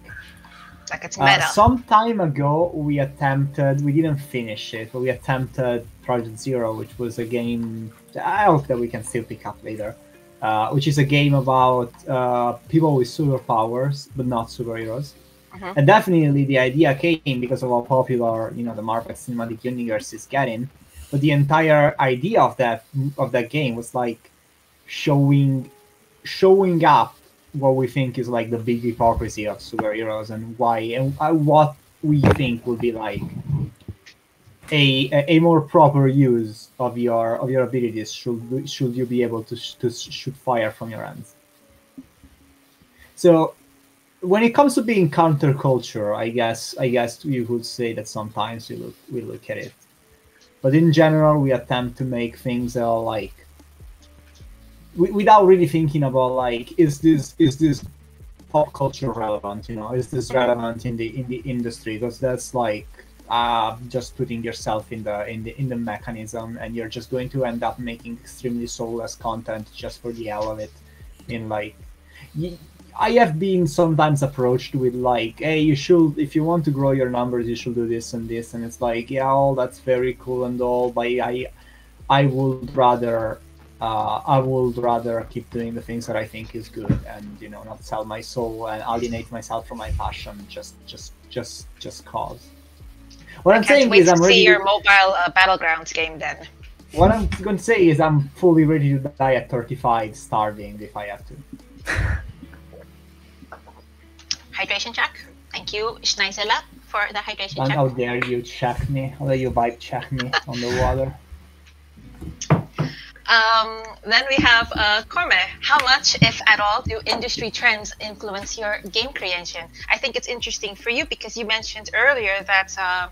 like it's uh, some time ago, we attempted. We didn't finish it, but we attempted Project Zero, which was a game. I hope that we can still pick up later. Uh, which is a game about uh, people with superpowers, but not superheroes. Mhm. And definitely, the idea came because of how popular you know the Marvel Cinematic Universe is getting. But the entire idea of that of that game was like showing showing up what we think is like the big hypocrisy of superheroes and why and uh, what we think would be like a, a more proper use of your of your abilities should should you be able to to shoot fire from your hands. So when it comes to being counterculture, I guess I guess you could say that sometimes we look we look at it, but in general we attempt to make things that are like without really thinking about like is this is this pop culture relevant? You know, is this relevant in the in the industry? Because that's like uh, just putting yourself in the in the in the mechanism, and you're just going to end up making extremely soulless content just for the hell of it. In like, I have been sometimes approached with like, hey, you should if you want to grow your numbers, you should do this and this, and it's like, yeah, all that's very cool and all, but I I would rather uh, I would rather keep doing the things that I think is good and you know not sell my soul and alienate myself from my passion just just just just cause. What I'm Can't saying is I'm ready. see your mobile uh, battlegrounds game then. What I'm going to say is I'm fully ready to die at 35, starving if I have to. Hydration check. Thank you, Schneisela. for the hydration And check. how dare you check me? How dare you vibe check me on the water? Um, then we have uh, Corme. How much, if at all, do industry trends influence your game creation? I think it's interesting for you because you mentioned earlier that uh,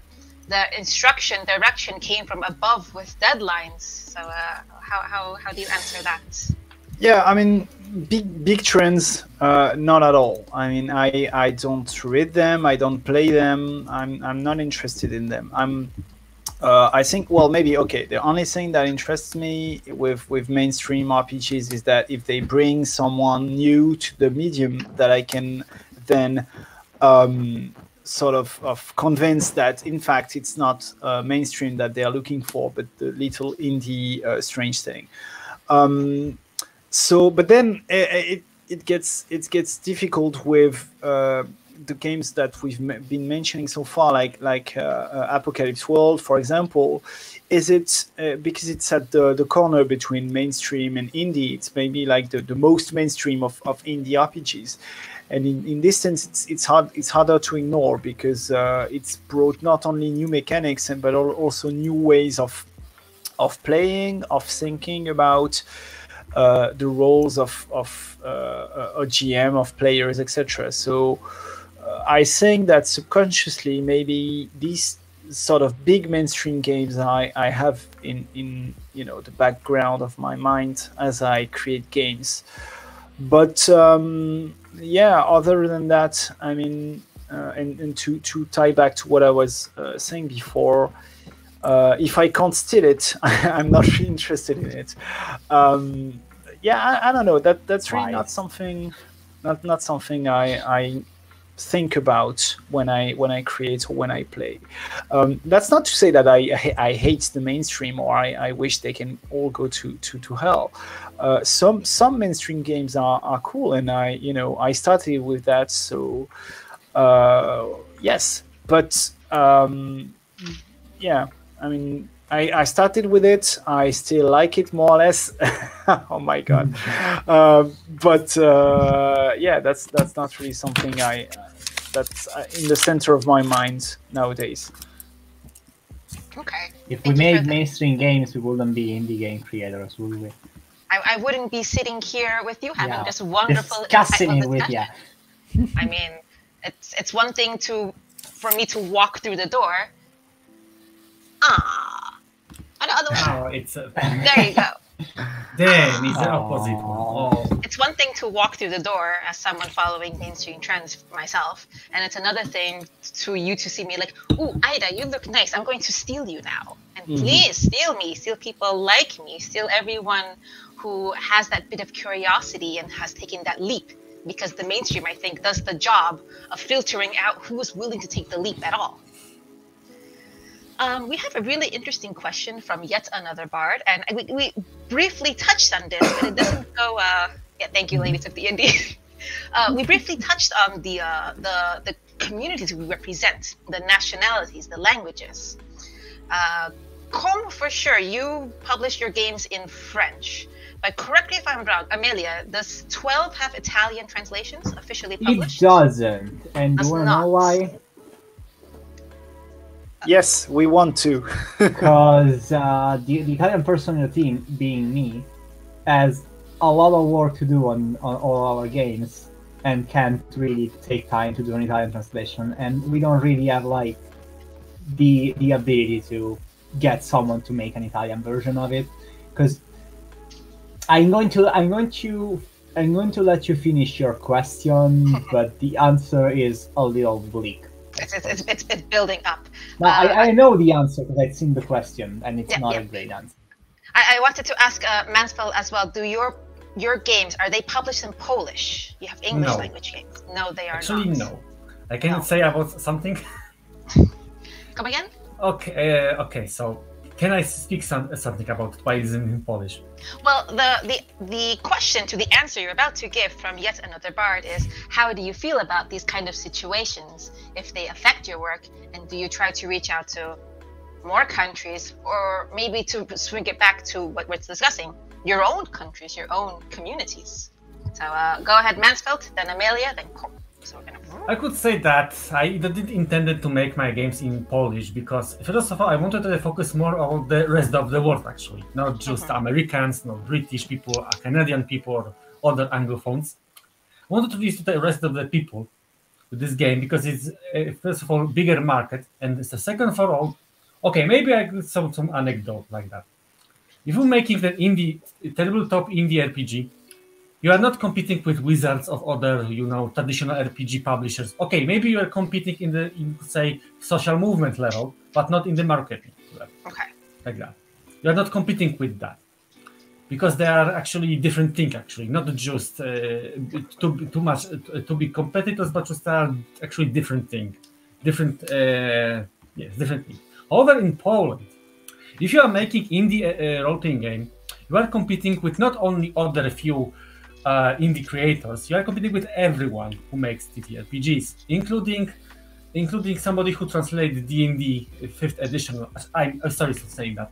the instruction direction came from above with deadlines. So uh, how, how, how do you answer that? Yeah, I mean, big big trends, uh, not at all. I mean, I I don't read them, I don't play them. I'm I'm not interested in them. I'm. Uh, I think well maybe okay. The only thing that interests me with with mainstream RPGs is that if they bring someone new to the medium, that I can then um, sort of, of convince that in fact it's not uh, mainstream that they are looking for, but the little indie uh, strange thing. Um, so but then it, it, it gets it gets difficult with uh, the games that we've been mentioning so far like like uh, uh, apocalypse world for example is it uh, because it's at the, the corner between mainstream and indie it's maybe like the, the most mainstream of, of indie rpgs and in, in this sense it's, it's hard it's harder to ignore because uh, it's brought not only new mechanics and but also new ways of of playing of thinking about uh, the roles of of uh, a GM of players, etc. So uh, I think that subconsciously maybe these sort of big mainstream games I, I have in in you know the background of my mind as I create games. But um, yeah, other than that, I mean, uh, and, and to to tie back to what I was uh, saying before, uh, if I can't steal it, I'm not really interested in it. Um, yeah, I, I don't know. That that's really not something, not not something I I think about when I when I create or when I play. Um, that's not to say that I I, I hate the mainstream or I, I wish they can all go to to to hell. Uh, some some mainstream games are, are cool, and I you know I started with that, so uh, yes, but um, yeah, I mean, I, I started with it. I still like it more or less. oh my god! Um, but uh, yeah, that's that's not really something I that's uh, in the center of my mind nowadays. Okay. If we Thank you for made that. mainstream games, we wouldn't be indie game creators, would we? I, I wouldn't be sitting here with you having Yeah. this wonderful, Discussing it with you. I mean, it's it's one thing to for me to walk through the door. Ah, another one. Oh, it's uh, There you go. then it's the opposite one. Oh, It's one thing to walk through the door as someone following mainstream trends myself, and it's another thing to you to see me like, "Ooh, Ida, you look nice. I'm going to steal you now, and Mhm. please steal me, steal people like me, steal everyone who has that bit of curiosity and has taken that leap." Because the mainstream, I think, does the job of filtering out who is willing to take the leap at all. Um, we have a really interesting question from yet another bard, and we, we briefly touched on this, but it doesn't go. Uh, yeah, thank you, ladies of the indie. Uh, we briefly touched on the, uh, the the communities we represent, the nationalities, the languages. Uh, for sure, you publish your games in French. But correct me if I'm wrong, Amelia, does 12 have Italian translations officially published? It doesn't. And Does do you wanna know why? Yes, we want to. Because uh, the, the Italian person in the team, being me, has a lot of work to do on, on all our games and can't really take time to do an Italian translation. And we don't really have like the the ability to get someone to make an Italian version of it. Because I'm going to I'm going to I'm going to let you finish your question, but the answer is a little bleak. It's, it's, it's, it's, it's building up. Now, Uh, I, I know the answer because I've seen the question, and it's Yeah, not yeah. a great answer. I, I wanted to ask uh, Mansfeld as well. Do your your games are they published in Polish? You have English No. language games. No, they are not. actually, not. no. I can No. say about something. Come again? Okay, uh, okay. So, can I speak some something about dualism in Polish? Well, the, the the question to the answer you're about to give from yet another bard is how do you feel about these kind of situations if they affect your work, and do you try to reach out to more countries, or maybe to swing it back to what we're discussing, your own countries, your own communities? So uh, go ahead, Mansfeld, then Amelia, then So. I could say that I didn't intended to make my games in Polish because first of all I wanted to focus more on the rest of the world actually, not just Mhm. Americans, not British people, uh, Canadian people, or other Anglophones. I wanted to reach the rest of the people with this game because it's uh, first of all bigger market and it's the second for all. Okay, maybe I could some some anecdote like that. If you're making the indie tabletop indie RPG, you are not competing with wizards of other you know traditional rpg publishers. Okay maybe you are competing in the in say social movement level but not in the marketing level. Okay. like that. You are not competing with that. Because they are actually different thing actually. Not just uh, too, too much uh, to be competitors but just are actually different thing. Different uh, yes different thing. However in poland if you are making indie uh, uh, role-playing game you are competing with not only other few uh, indie creators, you are competing with everyone who makes TTRPGs, including including somebody who translated D&D fifth edition. I'm sorry for saying that.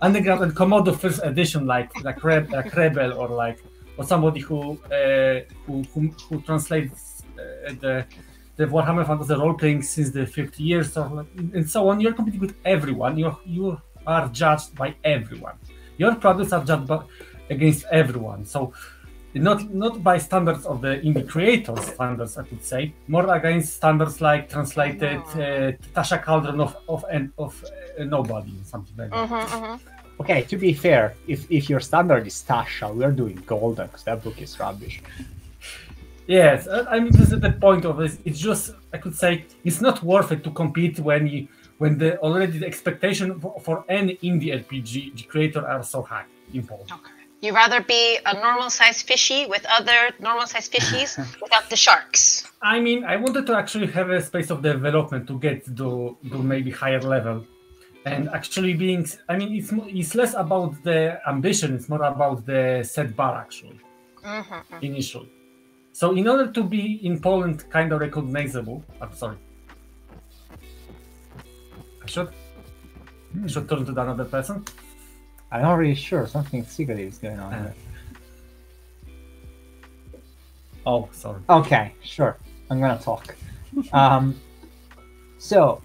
Underground and Komodo first edition, like like, Reb, like Rebel or like or somebody who uh, who, who who translates uh, the the Warhammer Fantasy role playing since the 50 years or and so on. You're competing with everyone. You you are judged by everyone. Your products are judged by, against everyone. So not not by standards of the indie creators standards, I could say, more against standards like translated uh, Tasha Cauldron of of of, of uh, nobody, something like that. Mm-hmm, mm-hmm. Okay, to be fair, if if your standard is Tasha, we're doing Golden because that book is rubbish. Yes, I I mean this is the point of this. It's just I could say it's not worth it to compete when you when the already the expectation for, for any indie RPG creator are so high in Poland. Okay. You'd rather be a normal sized fishy with other normal sized fishies without the sharks. I mean, I wanted to actually have a space of development to get to, to maybe higher level, and actually being. I mean, it's it's less about the ambition; it's more about the set bar actually Mm-hmm. initially. So in order to be in Poland kind of recognizable, I'm sorry. I should I should turn to the another person. I'm not really sure. Something secretive is going on. Uh. Oh, sorry. Okay, sure. I'm gonna talk. Um, so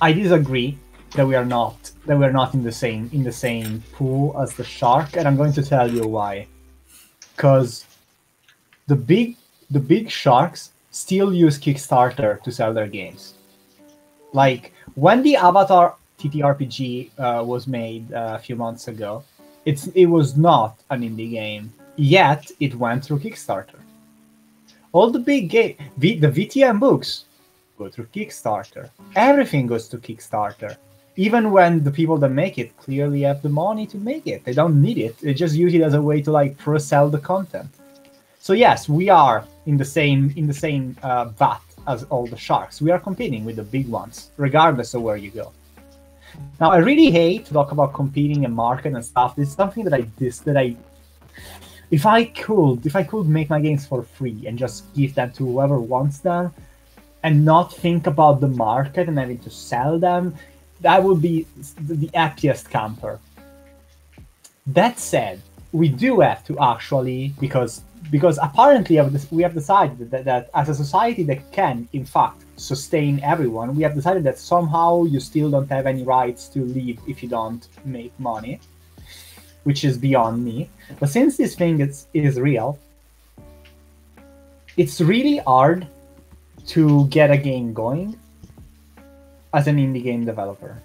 I disagree that we are not that we are not in the same in the same pool as the shark, and I'm going to tell you why. Because the big the big sharks still use Kickstarter to sell their games. Like when the Avatar TTRPG uh, was made uh, a few months ago, it's it was not an indie game. Yet it went through Kickstarter. All the big game, the VTM books go through Kickstarter. Everything goes to Kickstarter. Even when the people that make it clearly have the money to make it, they don't need it. They just use it as a way to like pro-sell the content. So yes, we are in the same in the same uh, vat as all the sharks. We are competing with the big ones, regardless of where you go. Now, I really hate to talk about competing and market and stuff. This is something that I this that I if I could, if I could make my games for free and just give them to whoever wants them, and not think about the market and having to sell them, that would be the the happiest camper. That said, we do have to actually because because apparently we have decided that, that as a society that can in fact sustain everyone, we have decided that somehow you still don't have any rights to leave if you don't make money, which is beyond me. But since this thing is, is real, it's really hard to get a game going as an indie game developer.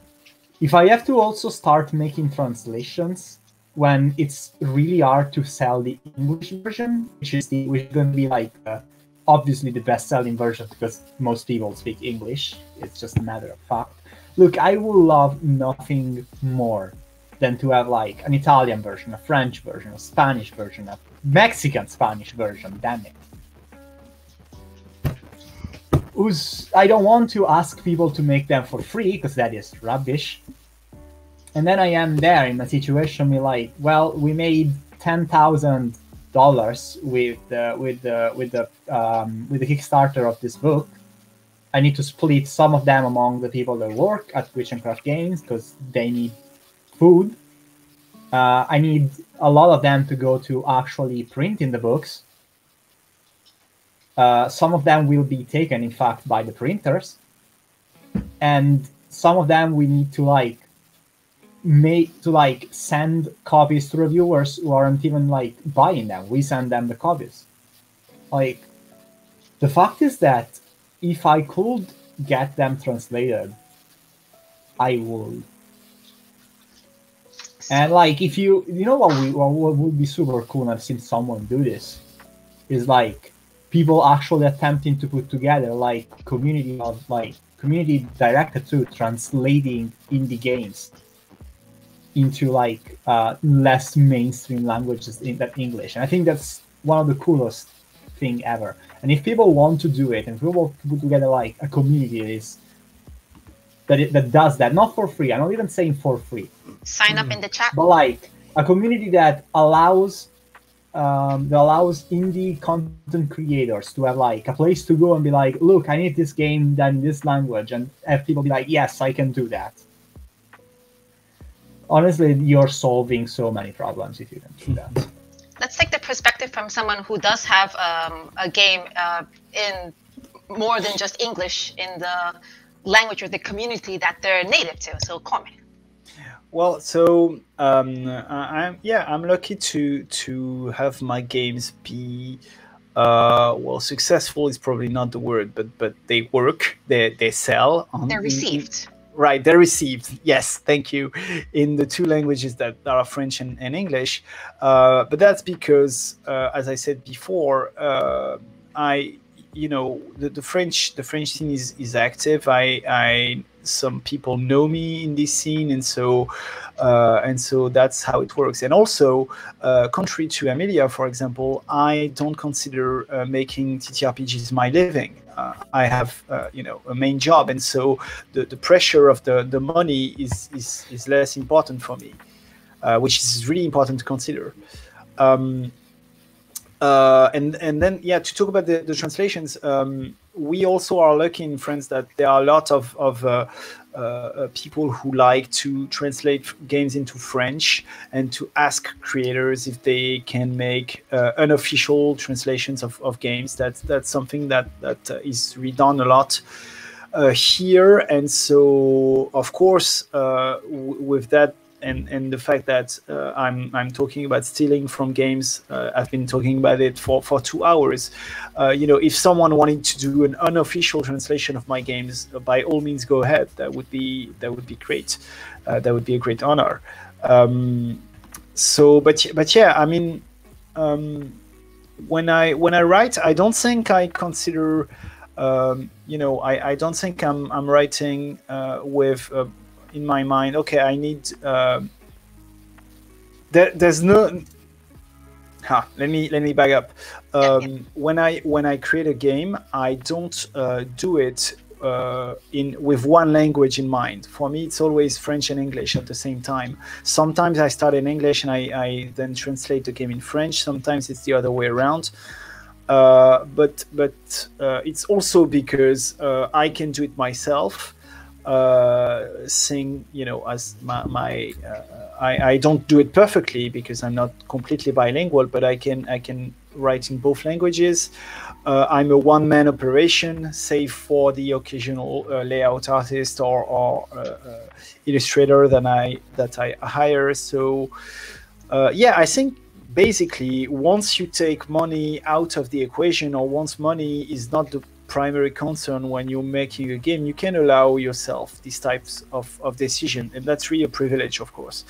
If I have to also start making translations when it's really hard to sell the English version, which is the which is going to be like uh, obviously the best-selling version because most people speak English. It's just a matter of fact. Look, I would love nothing more than to have like an Italian version, a French version, a Spanish version, a Mexican Spanish version. Damn it. Who's I don't want to ask people to make them for free because that is rubbish. And then I am there in a situation where like, well, we made ten thousand dollars with the with the with the um, with the Kickstarter of this book. I need to split some of them among the people that work at Witch and Craft Games because they need food. Uh, I need a lot of them to go to actually printing the books. uh, some of them will be taken, in fact, by the printers, and some of them we need to like make to like send copies to reviewers who aren't even like buying them. We send them the copies. Like the fact is that if I could get them translated, I would. And like if you you know what we what would be super cool and I've seen someone do this is like people actually attempting to put together like community of like community directed to translating indie games into like uh, less mainstream languages in that English. And I think that's one of the coolest thing ever. And if people want to do it and people want to put together like a community is that it, that does that, not for free. I'm not even saying for free. Sign up in the chat. But like a community that allows um, that allows indie content creators to have like a place to go and be like, look, I need this game done in this language, and have people be like, yes, I can do that. Honestly, you're solving so many problems if you can do that. Let's take the perspective from someone who does have um, a game uh, in more than just English in the language or the community that they're native to. So, comment. Well, so um, I'm yeah, I'm lucky to to have my games be uh, well successful is probably not the word, but but they work, they they sell. On, they're received. Right, they're received. Yes, thank you. In the two languages that are French and, and English, uh, but that's because, uh, as I said before, uh, I you know the, the French the French scene is is active. I I some people know me in this scene, and so uh, and so that's how it works. And also, uh, contrary to Amelia, for example, I don't consider uh, making TTRPGs my living. Uh, I have uh, you know a main job, and so the, the pressure of the, the money is, is is less important for me, uh, which is really important to consider. Um, uh, and and then yeah, to talk about the, the translations, um, we also are lucky in France that there are a lot of of uh, uh, people who like to translate games into French and to ask creators if they can make uh, unofficial translations of, of games. That's that's something that that uh, is redone a lot. Uh, here and so of course with that and and the fact that uh, I'm I'm talking about stealing from games. Uh, I've been talking about it for for two hours. Uh, you know, if someone wanted to do an unofficial translation of my games, uh, by all means, go ahead. That would be that would be great. Uh, that would be a great honor. Um, so, but but yeah, I mean, um, when I when I write, I don't think I consider. Um, you know, I, I don't think I'm I'm writing uh, with in my mind okay i need uh, there, there's no huh, let me let me back up um, when i when i create a game i don't uh, do it uh, in with one language in mind. For me, it's always French and English at the same time. Sometimes I start in English and I, I then translate the game in French. Sometimes it's the other way around. Uh, but but uh, it's also because uh, I can do it myself uh, you know, as my, my uh, I, I don't do it perfectly because I'm not completely bilingual, but I can I can write in both languages. Uh, I'm a one-man operation, save for the occasional uh, layout artist or, or uh, uh, illustrator that I that I hire. So, uh, yeah, I think basically once you take money out of the equation, or once money is not the primary concern when you're making a game, you can allow yourself these types of, of decision, and that's really a privilege, of course.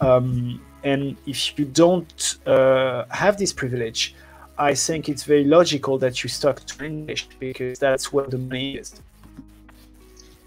Um, and if you don't uh, have this privilege, I think it's very logical that you stuck to English because that's where the money is.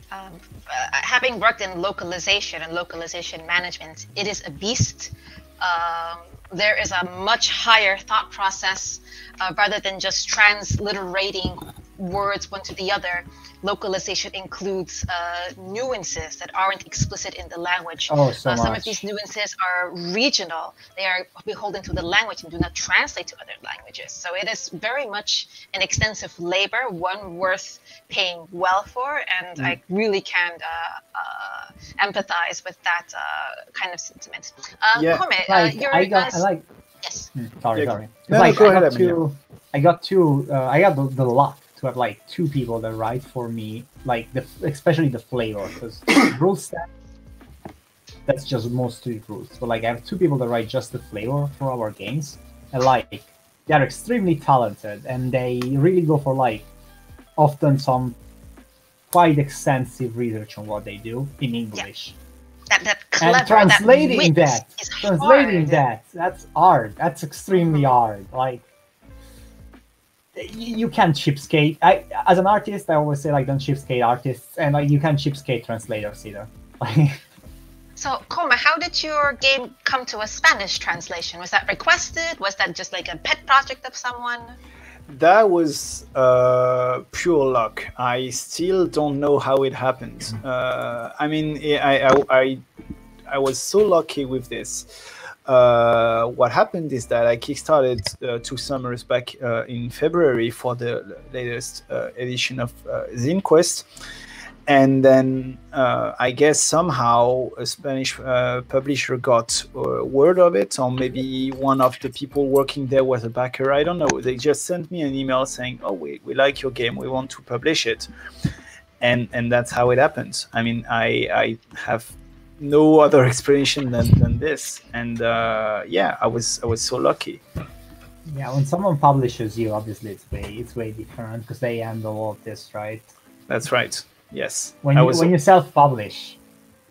Um, uh, having worked in localization and localization management, it is a beast. Um, there is a much higher thought process uh, rather than just transliterating words one to the other. Localization includes uh, nuances that aren't explicit in the language. Oh, so uh, some of these nuances are regional. They are beholden to the language and do not translate to other languages. So it is very much an extensive labor, one worth paying well for, and mm. I really can uh, uh empathize with that uh, kind of sentiment. Um, yeah, Kome, uh, like, I, got, I like Yes. Hmm, sorry, Yeah, sorry. no, like, no, go I got ahead, Emilia. two. I got two. Uh, I got the, the luck to have like two people that write for me, like the especially the flavor, because rule set. That's just mostly rules. But like, I have two people that write just the flavor for our games, and like, they are extremely talented, and they really go for like, often some quite extensive research on what they do in English. That that clever. and translating that, that, translating hard. that that's hard that's extremely mm-hmm. hard like you can't cheapskate i as an artist i always say like don't cheapskate artists and like you can't cheapskate translators either So, Koma, how did your game come to a Spanish translation? Was that requested? Was that just like a pet project of someone? That was uh, pure luck. I still don't know how it happened. Uh, I mean, I, I, I, I was so lucky with this. Uh, what happened is that I kickstarted uh, two summers back uh, in February for the latest uh, edition of uh, ZineQuest. And then uh, I guess somehow a Spanish publisher got word of it, or maybe one of the people working there was a backer. I don't know. They just sent me an email saying, "Oh, we, we like your game. We want to publish it," and and that's how it happened. I mean, I I have no other explanation than, than this, and uh, yeah, I was I was so lucky. yeah when someone publishes you obviously it's way it's way different because they handle all of this right That's right. Yes, when I you was when you self-publish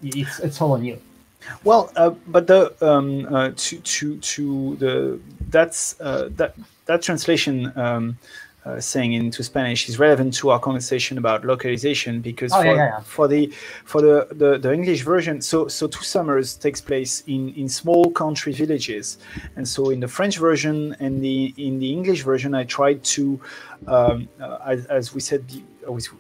it's it's all on you Well, uh, but the um, uh, to to to the that's uh, that that translation um, uh, saying into Spanish is relevant to our conversation about localization because Oh, for, yeah, yeah, for the for the, the the English version, so so two summers takes place in in small country villages, and so in the French version and the in the English version, I tried to, um, uh, as, as we said,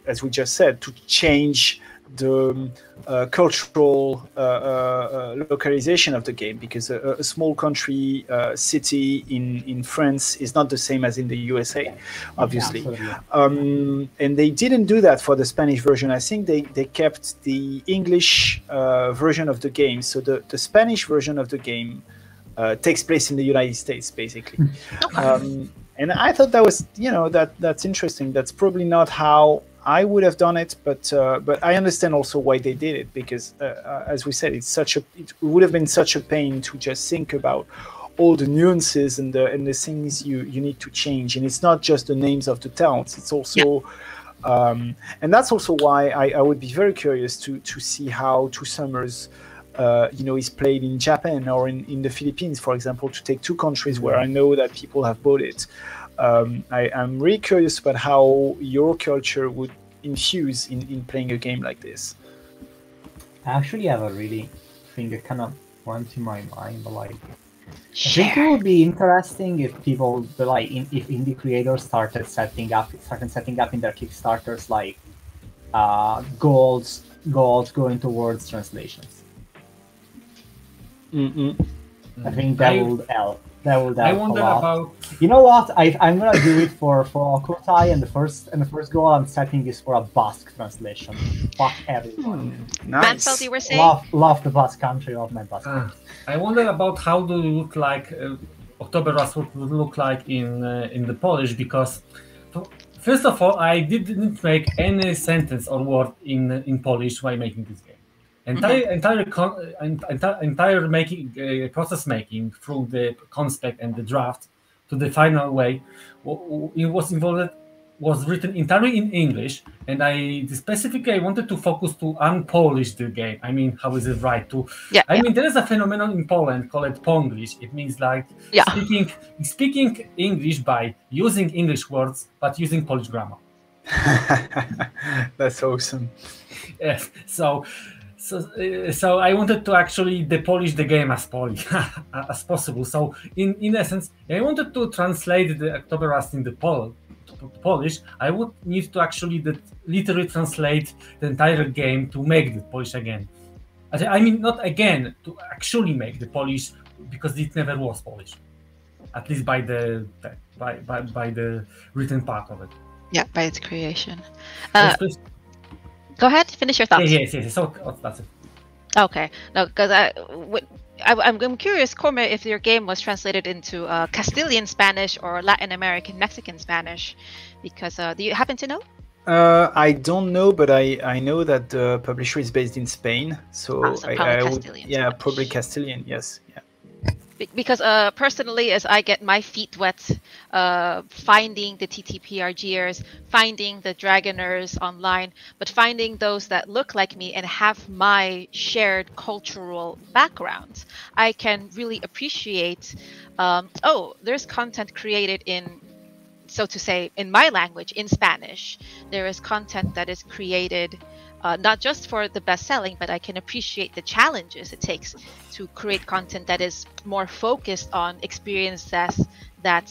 as we just said, to change the um, uh, cultural uh, uh, localization of the game because a, a small country uh, city in, in France is not the same as in the USA, obviously. Absolutely. Um, and they didn't do that for the Spanish version. I think they, they kept the English uh, version of the game. So the, the Spanish version of the game uh, takes place in the United States, basically. um, and I thought that was, you know, that that's interesting. That's probably not how I would have done it, but uh, but I understand also why they did it because, uh, uh, as we said, it's such a it would have been such a pain to just think about all the nuances and the and the things you you need to change, and it's not just the names of the towns; it's also um, and that's also why I, I would be very curious to to see how Two Summers, uh, you know, is played in Japan or in, in the Philippines, for example, to take two countries where I know that people have bought it. Um, I, I'm really curious about how your culture would infuse in, in playing a game like this. I actually have a really thing that kind of went in my mind, but like I think it would be interesting if people, the, like, in, if indie creators started setting up, started setting up in their Kickstarters like uh, goals, goals going towards translations. Mm-mm. I think that I- would help. That would I help wonder a lot. about You know what? I, I'm gonna do it for for Okotai, and the first and the first goal I'm setting is for a Basque translation. Fuck everyone. Nice. Mansfeld, you were saying? Love love the Basque country, love my Basque. Ah, I wonder about how do you look like uh, October Rust would would look like in uh, in the Polish because f- first of all I didn't make any sentence or word in in Polish while making this game. Entire entire con- uh, entire, entire making uh, process making through the conspect and the draft to the final way w- w- it was involved was written entirely in English, and I specifically I wanted to focus to unpolish the game. I mean, how is it right to? Yeah, I yeah. mean, there is a phenomenon in Poland called Ponglish. It means like Yeah. speaking speaking English by using English words but using Polish grammar. That's awesome. Yes. So, so, uh, so I wanted to actually depolish the game as Polish as possible. So, in in essence, I wanted to translate the October Rust in the Pol- Polish. I would need to actually literally translate the entire game to make the Polish again. I mean, not again to actually make the Polish because it never was Polish, at least by the by by, by the written part of it. Yeah, by its creation. Uh, go ahead, finish your thoughts. yes, yes, yes. So oh, that's it. Okay, no, because I, w- I, I'm, I'm curious, Corme, if your game was translated into uh, Castilian Spanish or Latin American Mexican Spanish, because uh, do you happen to know? Uh, I don't know, but I, I know that the publisher is based in Spain, so, Ah, so I, probably I would, yeah, Spanish. probably Castilian. Yes, yeah. Be- because uh, personally, as I get my feet wet, uh, finding the TTRPGers, finding the Dragoners online, but finding those that look like me and have my shared cultural background, I can really appreciate. Um, oh, there's content created in, so to say, in my language, in Spanish. There is content that is created. Uh, not just for the best selling, but I can appreciate the challenges it takes to create content that is more focused on experiences that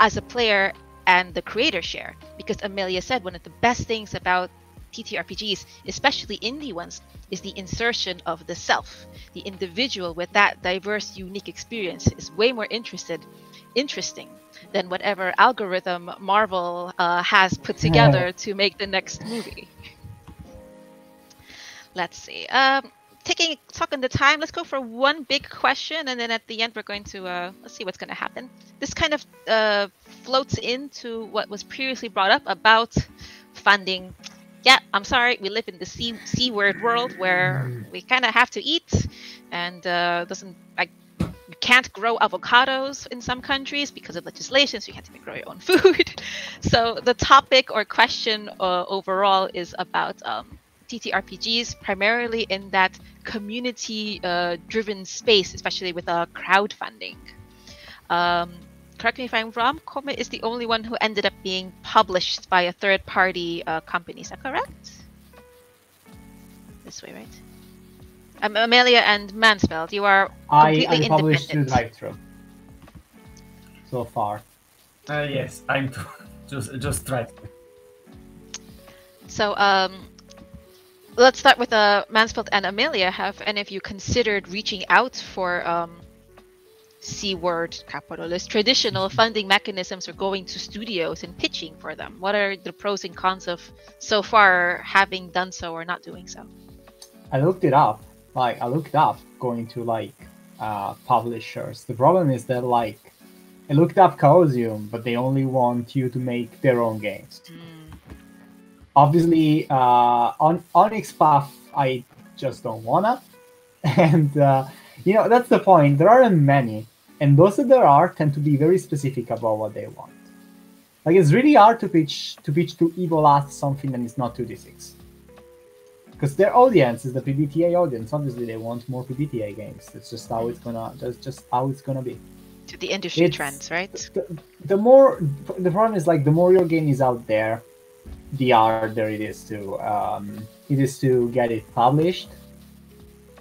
as a player and the creator share. Because amelia said one of the best things about ttrpgs especially indie ones is the insertion of the self. The individual with that diverse unique experience is way more interested interesting than whatever algorithm marvel uh, has put together to make the next movie let's see. Um taking talking the time let's go for one big question and then at the end we're going to uh, let's see what's going to happen. This kind of uh, floats into what was previously brought up about funding. Yeah i'm sorry we live in the c, c world where we kind of have to eat and uh, doesn't like you can't grow avocados in some countries because of legislation so you have to grow your own food. So the topic or question uh, overall is about um, TTRPGs primarily in that community uh, driven space, especially with uh, crowdfunding. Um, correct me if I'm wrong, Kome is the only one who ended up being published by a third party uh, company. Is that correct? This way, right? Um, Amelia and Mansfeld, you are I, completely I published through independent. drive so far. Uh, yes, I'm t- just just right. So, um, let's start with uh, Mansfeld and Amelia. Have any of you considered reaching out for um, C word capitalist traditional funding mechanisms or going to studios and pitching for them? What are the pros and cons of so far having done so or not doing so? I looked it up. Like I looked up going to like uh, publishers. The problem is that like I looked up Chaosium, but they only want you to make their own games. Mm, Obviously, uh, on Onyx Path, I just don't wanna. And uh, you know that's the point. There aren't many, and those that there are tend to be very specific about what they want. Like it's really hard to pitch to pitch to Evil Hat something that is not 2d6 because their audience is the PBTA audience. Obviously, they want more PBTA games. That's just how it's gonna. That's just how it's gonna be. to the industry It's- trends, right? The, the more the problem is like the more your game is out there, the harder it is to um, it is to get it published.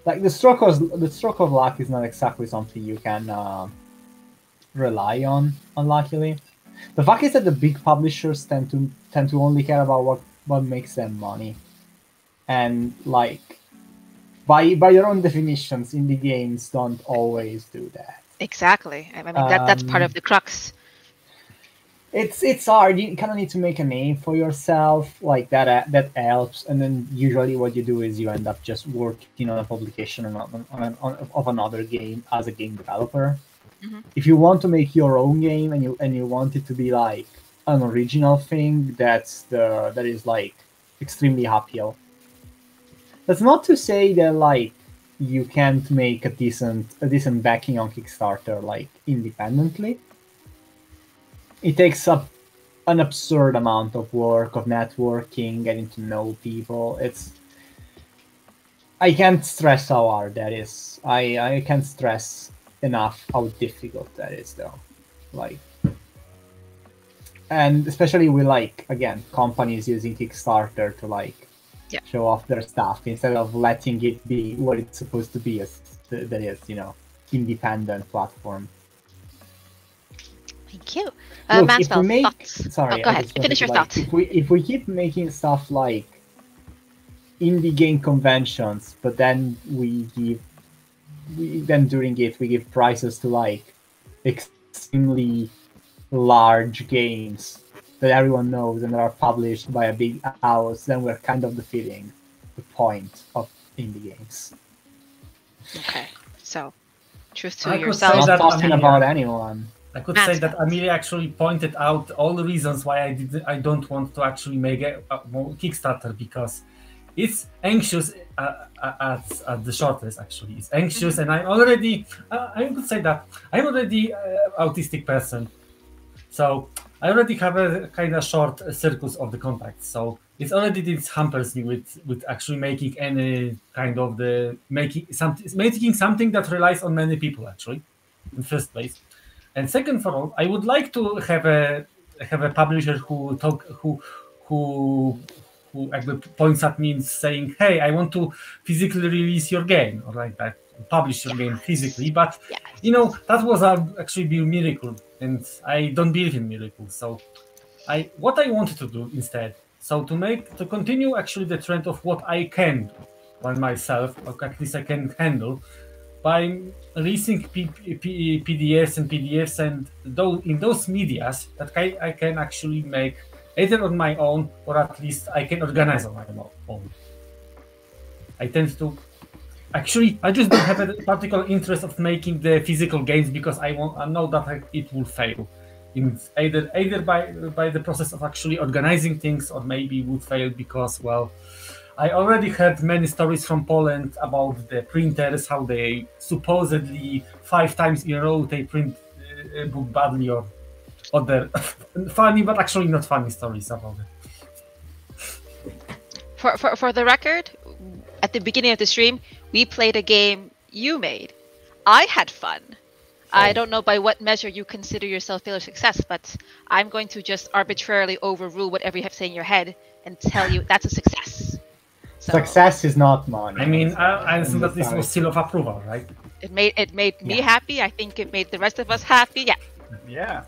Like the stroke of the stroke of luck is not exactly something you can uh, rely on. Unluckily, the fact is that the big publishers tend to tend to only care about what what makes them money, and like by by your own definitions, indie games don't always do that. Exactly. I I mean, that, that's part Um, of the crux. It's it's hard. You kind of need to make a name for yourself, like that. uh, That helps. And then usually, what you do is you end up just working on a publication on, on, on, on of another game as a game developer. Mhm. If you want to make your own game and you and you want it to be like an original thing, that's the that is like extremely uphill. That's not to say that like you can't make a decent a decent backing on Kickstarter like independently it takes up an absurd amount of work of networking getting to know people. It's i can't stress how hard that is. I i can't stress enough how difficult that is though. Like and especially with like again companies using kickstarter to like Yeah. show off their stuff instead of letting it be what it's supposed to be as that is you know independent platform Thank you. Uh, Look, if we Mansfeld, make- thoughts? Sorry, Oh, go I ahead. Finish your like, thoughts. If we if we keep making stuff like indie game conventions, but then we give we, then during it we give prizes to like extremely large games that everyone knows and that are published by a big house, then we're kind of defeating the point of indie games. Okay. So Truth to I could yourself. say Not that talking about anyone. I could That's say that Amelia actually pointed out all the reasons why I did I don't want to actually make a, a Kickstarter because it's anxious uh, uh, at, at the shortest actually. It's anxious and I'm already uh, I could say that I'm already uh, autistic person. So I already have a kind of short circles of the contacts. So it's already this hampers me with with actually making any kind of the making something making something that relies on many people actually in first place and second for all, I would like to have a have a publisher who talk who who who actually points at me and saying, "Hey, I want to physically release your game or like that, publish your game physically." But Yeah. you know that was a, actually be a miracle, and I don't believe in miracles. So, I what I wanted to do instead, so to make to continue actually the trend of what I can do by myself, or at least I can handle by releasing P- P- PDFs and PDFs and those in those medias that I, I can actually make either on my own or at least I can organize on my own. I tend to actually I just don't have a particular interest of making the physical games because I want I know that I, it will fail. In either either by by the process of actually organizing things or maybe would fail because well I already heard many stories from Poland about the printers, how they supposedly five times in a row they print uh, a book badly or other funny but actually not funny stories about it. For, for, for the record, at the beginning of the stream, we played a game you made. I had fun. I Oh. don't know by what measure you consider yourself failure success, but I'm going to just arbitrarily overrule whatever you have say in your head and tell you that's a success. So Success is not money. I mean, I, I On assume that this side. was seal of approval, right? it made it made me Yeah. happy. I think it made the rest of us happy. Yeah, Yeah.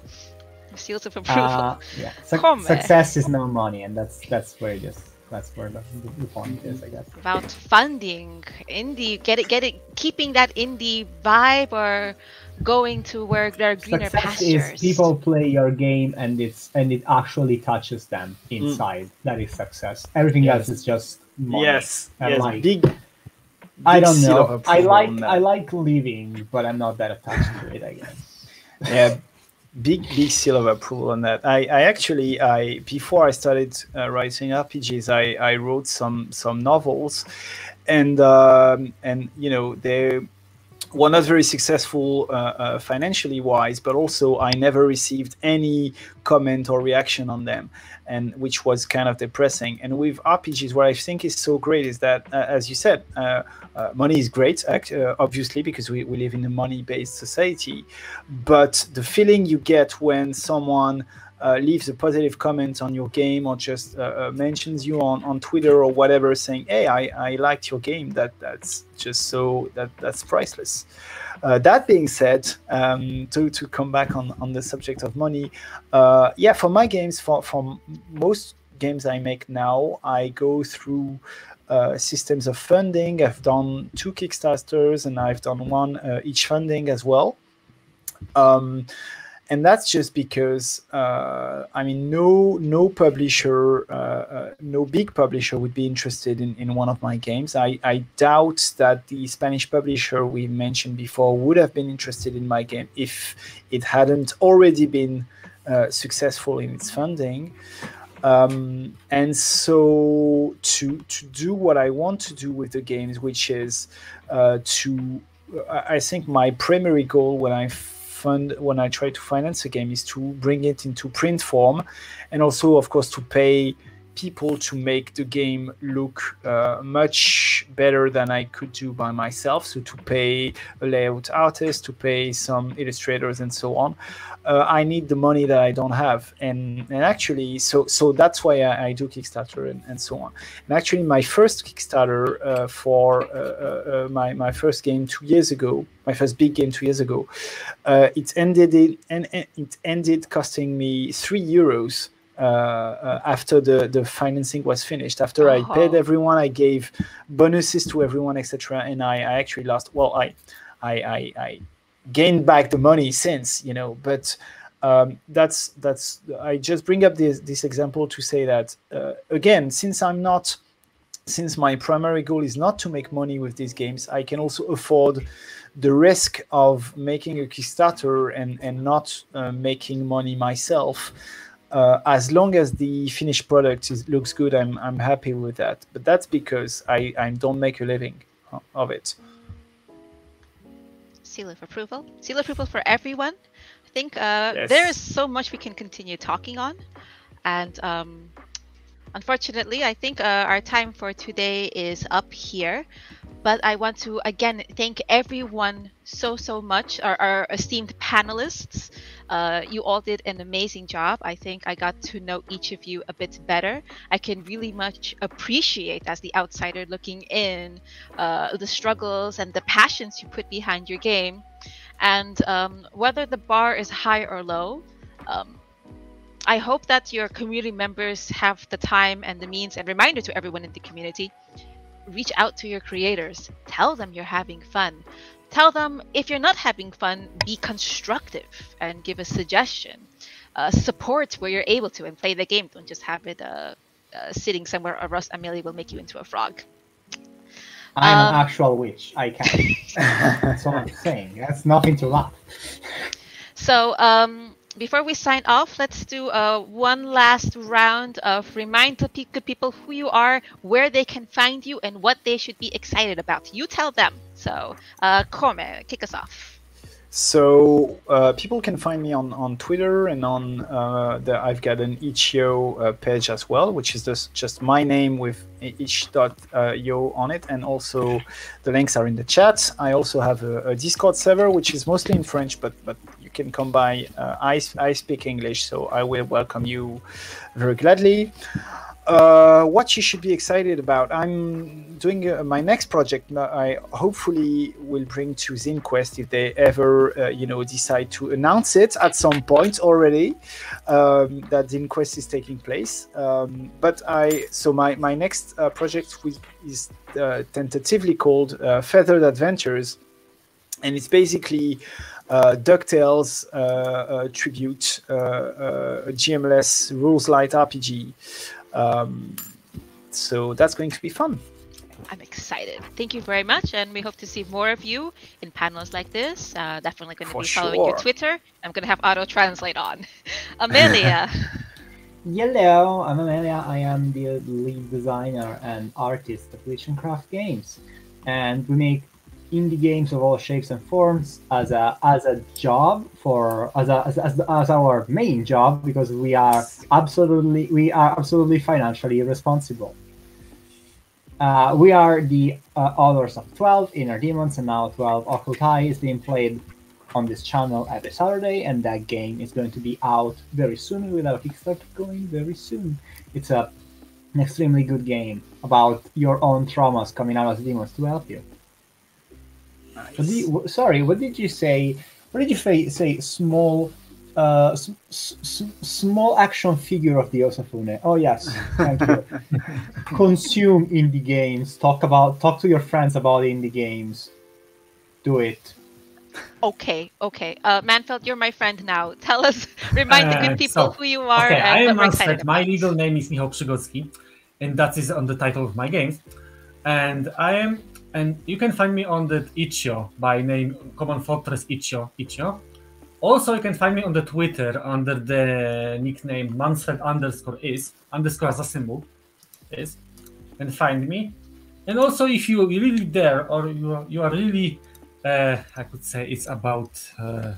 seals of approval. Uh, yeah. Su- Come. success is no money, and that's that's where just that's where the, the point is, I guess. about funding indie get it get it keeping that indie vibe or going to where there are greener Success pastures is people play your game and it's and it actually touches them inside. That is success. Everything Yes. else is just money. Yes. I yes. like- Big. I don't know. I like I like living, but I'm not that attached to it. I guess. yeah big big seal of approval on that i i actually i before i started uh, writing rpgs i i wrote some some novels and um and you know they were not very successful uh, uh, financially wise but also i never received any comment or reaction on them and which was kind of depressing. And with rpgs what i think is so great is that uh, as you said uh, uh, money is great uh, obviously because we, we live in a money based society. But the feeling you get when someone uh, leaves a positive comment on your game or just uh, uh, mentions you on, on Twitter or whatever, saying, "Hey, I, I liked your game," that that's just so that that's priceless. Uh, that being said, um, to to come back on on the subject of money, uh, yeah, for my games, for for most games I make now, I go through uh, systems of funding. I've done two Kickstarters and I've done one uh, each funding as well. Um, and that's just because uh, I mean, no no publisher, uh, uh, no big publisher would be interested in, in one of my games. I, I doubt that the Spanish publisher we mentioned before would have been interested in my game if it hadn't already been uh, successful in its funding. Um, and so to to do what I want to do with the games, which is uh, to I I think my primary goal when I fund when I try to finance a game is to bring it into print form, and also of course to pay people to make the game look uh, much better than I could do by myself. So to pay a layout artist, to pay some illustrators, and so on. Uh, I need the money that I don't have, and and actually, so so that's why I, I do Kickstarter and, and so on. And actually, my first Kickstarter uh, for uh, uh, uh, my my first game two years ago, my first big game two years ago, it ended it and it ended costing me three euros after the, the financing was finished. After I paid Oh. everyone, I gave bonuses to everyone, etc. And I, I actually lost. Well, I, I, I, I gained back the money since, you know. But um, that's that's. I just bring up this this example to say that uh, again, since I'm not since my primary goal is not to make money with these games, I can also afford the risk of making a Kickstarter and and not uh, making money myself. Uh, as long as the finished product is, looks good, I'm I'm happy with that. But that's because I I don't make a living of it. Seal of approval. Seal of approval for everyone. I think uh, Yes. there is so much we can continue talking on, and um, unfortunately, I think uh, our time for today is up here. But I want to again thank everyone so so much, our, our esteemed panelists. Uh, you all did an amazing job. I think I got to know each of you a bit better. I can really much appreciate, as the outsider looking in, uh, the struggles and the passions you put behind your game. And um, whether the bar is high or low, um, I hope that your community members have the time and the means and reminder to everyone in the community reach out to your creators, tell them you're having fun. Tell them if you're not having fun, be constructive and give a suggestion. Uh, support where you're able to and play the game. Don't just have it uh, uh, sitting somewhere or Ross Amelia will make you into a frog. I'm Um, an actual witch. I can. That's what I'm saying. That's nothing to laugh. So um, before we sign off, let's do uh, one last round of remind the people who you are, where they can find you, and what they should be excited about. You tell them. So, uh, Korme, kick us off. So uh, people can find me on, on Twitter and on uh, the I've got an itch.io uh, page as well, which is just just my name with itch.io on it, and also the links are in the chat. I also have a, a Discord server, which is mostly in French, but but can come by. Uh, I I speak English, so I will welcome you very gladly. Uh, what you should be excited about. I'm doing uh, my next project. I hopefully will bring to ZineQuest if they ever, uh, you know, decide to announce it at some point already um, that ZineQuest is taking place. Um, but I, so my my next uh, project is uh, tentatively called uh, Feathered Adventures, and it's basically DuckTales uh, uh, tribute, uh, uh, GM-less rules light RPG. Um, so that's going to be fun. I'm excited. Thank you very much, and we hope to see more of you in panels like this. Uh, definitely going to For be following your. Twitter. I'm going to have auto translate on. Amelia. Hello, I'm Amelia. I am the lead designer and artist of Witch and Craft Games, and we make indie games of all shapes and forms as a as a job for as a as, as, as our main job because we are absolutely we are absolutely financially responsible. Uh, we are the uh, authors of 12 Inner Demons and now 12 Occult Eye is being played on this channel every Saturday, and that game is going to be out very soon with our Kickstarter going very soon. It's a an extremely good game about your own traumas coming out as demons to help you. What did you sorry, what did you say? What did you say? Say small, uh, s- s- s- small action figure of the Osafune. Oh yes, thank you. Consume indie games. Talk about talk to your friends about indie games. Do it. okay, okay. Uh, Mansfeld, you're my friend now. Tell us, remind the Uh, good people so, who you are Okay, I and am what we're excited Manfred. My legal name is Michał Przygocki, and that is on the title of my games. And I am, and you can find me on the itch.io by name Common Fortress itch.io. itch.io. Also, you can find me on the Twitter under the nickname Manfred underscore is underscore as a symbol is, and find me. And also, if you really dare or you are, you are really, uh, I could say it's about. Uh,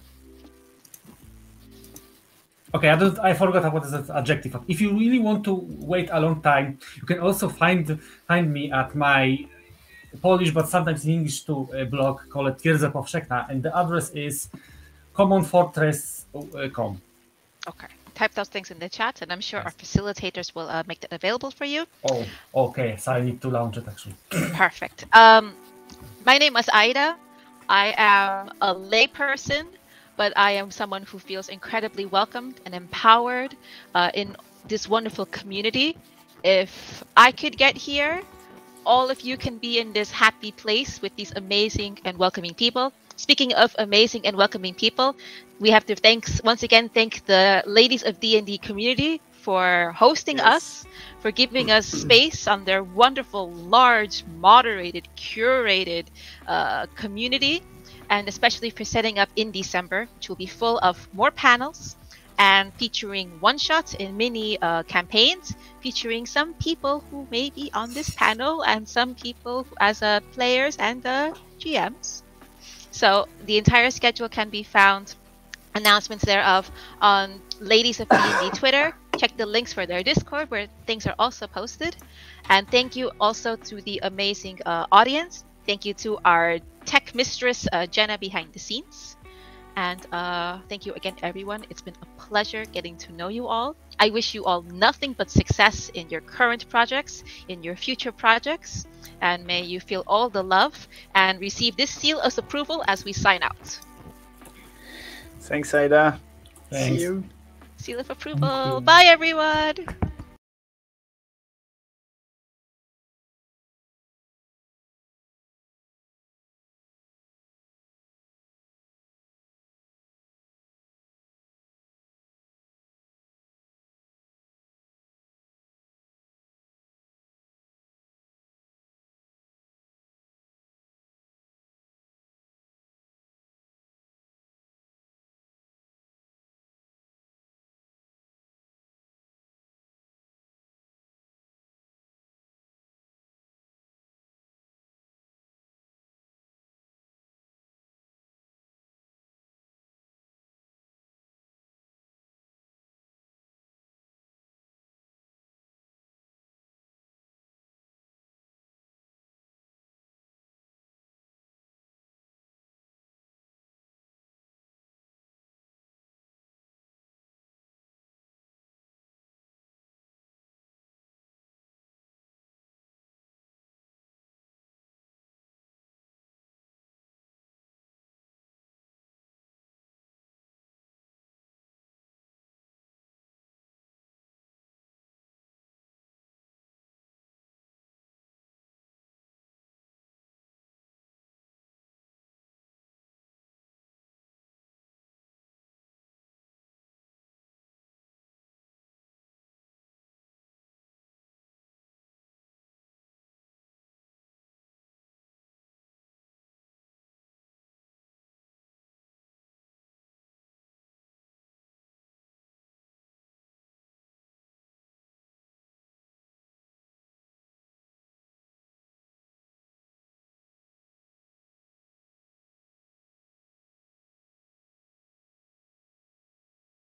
Okay, I don't. I forgot what is that adjective. If you really want to wait a long time, you can also find find me at my Polish, but sometimes in English too, uh, blog called Twierdza Powszechna, and the address is commonfortress.com. Okay. Type those things in the chat, and I'm sure our facilitators will uh, make that available for you. Oh, okay. So I need to launch it actually. Perfect. Um, my name is Ida. I am a layperson, but I am someone who feels incredibly welcomed and empowered uh, in this wonderful community. If I could get here, all of you can be in this happy place with these amazing and welcoming people. Speaking of amazing and welcoming people, we have to thanks once again thank the ladies of D&D community for hosting Yes. us, for giving us space on their wonderful, large, moderated, curated uh, community, and especially for setting up Indiecember, which will be full of more panels and featuring one shots in mini uh, campaigns, featuring some people who may be on this panel and some people who- as uh, players and uh, GMs. So the entire schedule can be found, announcements thereof, on Ladies of D&D Twitter. Check the links for their Discord where things are also posted. And thank you also to the amazing uh, audience. Thank you to our tech mistress, uh, Jenna, behind the scenes. And uh, thank you again, everyone. It's been a pleasure getting to know you all. I wish you all nothing but success in your current projects, in your future projects, and may you feel all the love and receive this seal of approval as we sign out. Thanks, Ida. Thanks. See you. Seal of approval. Bye, everyone.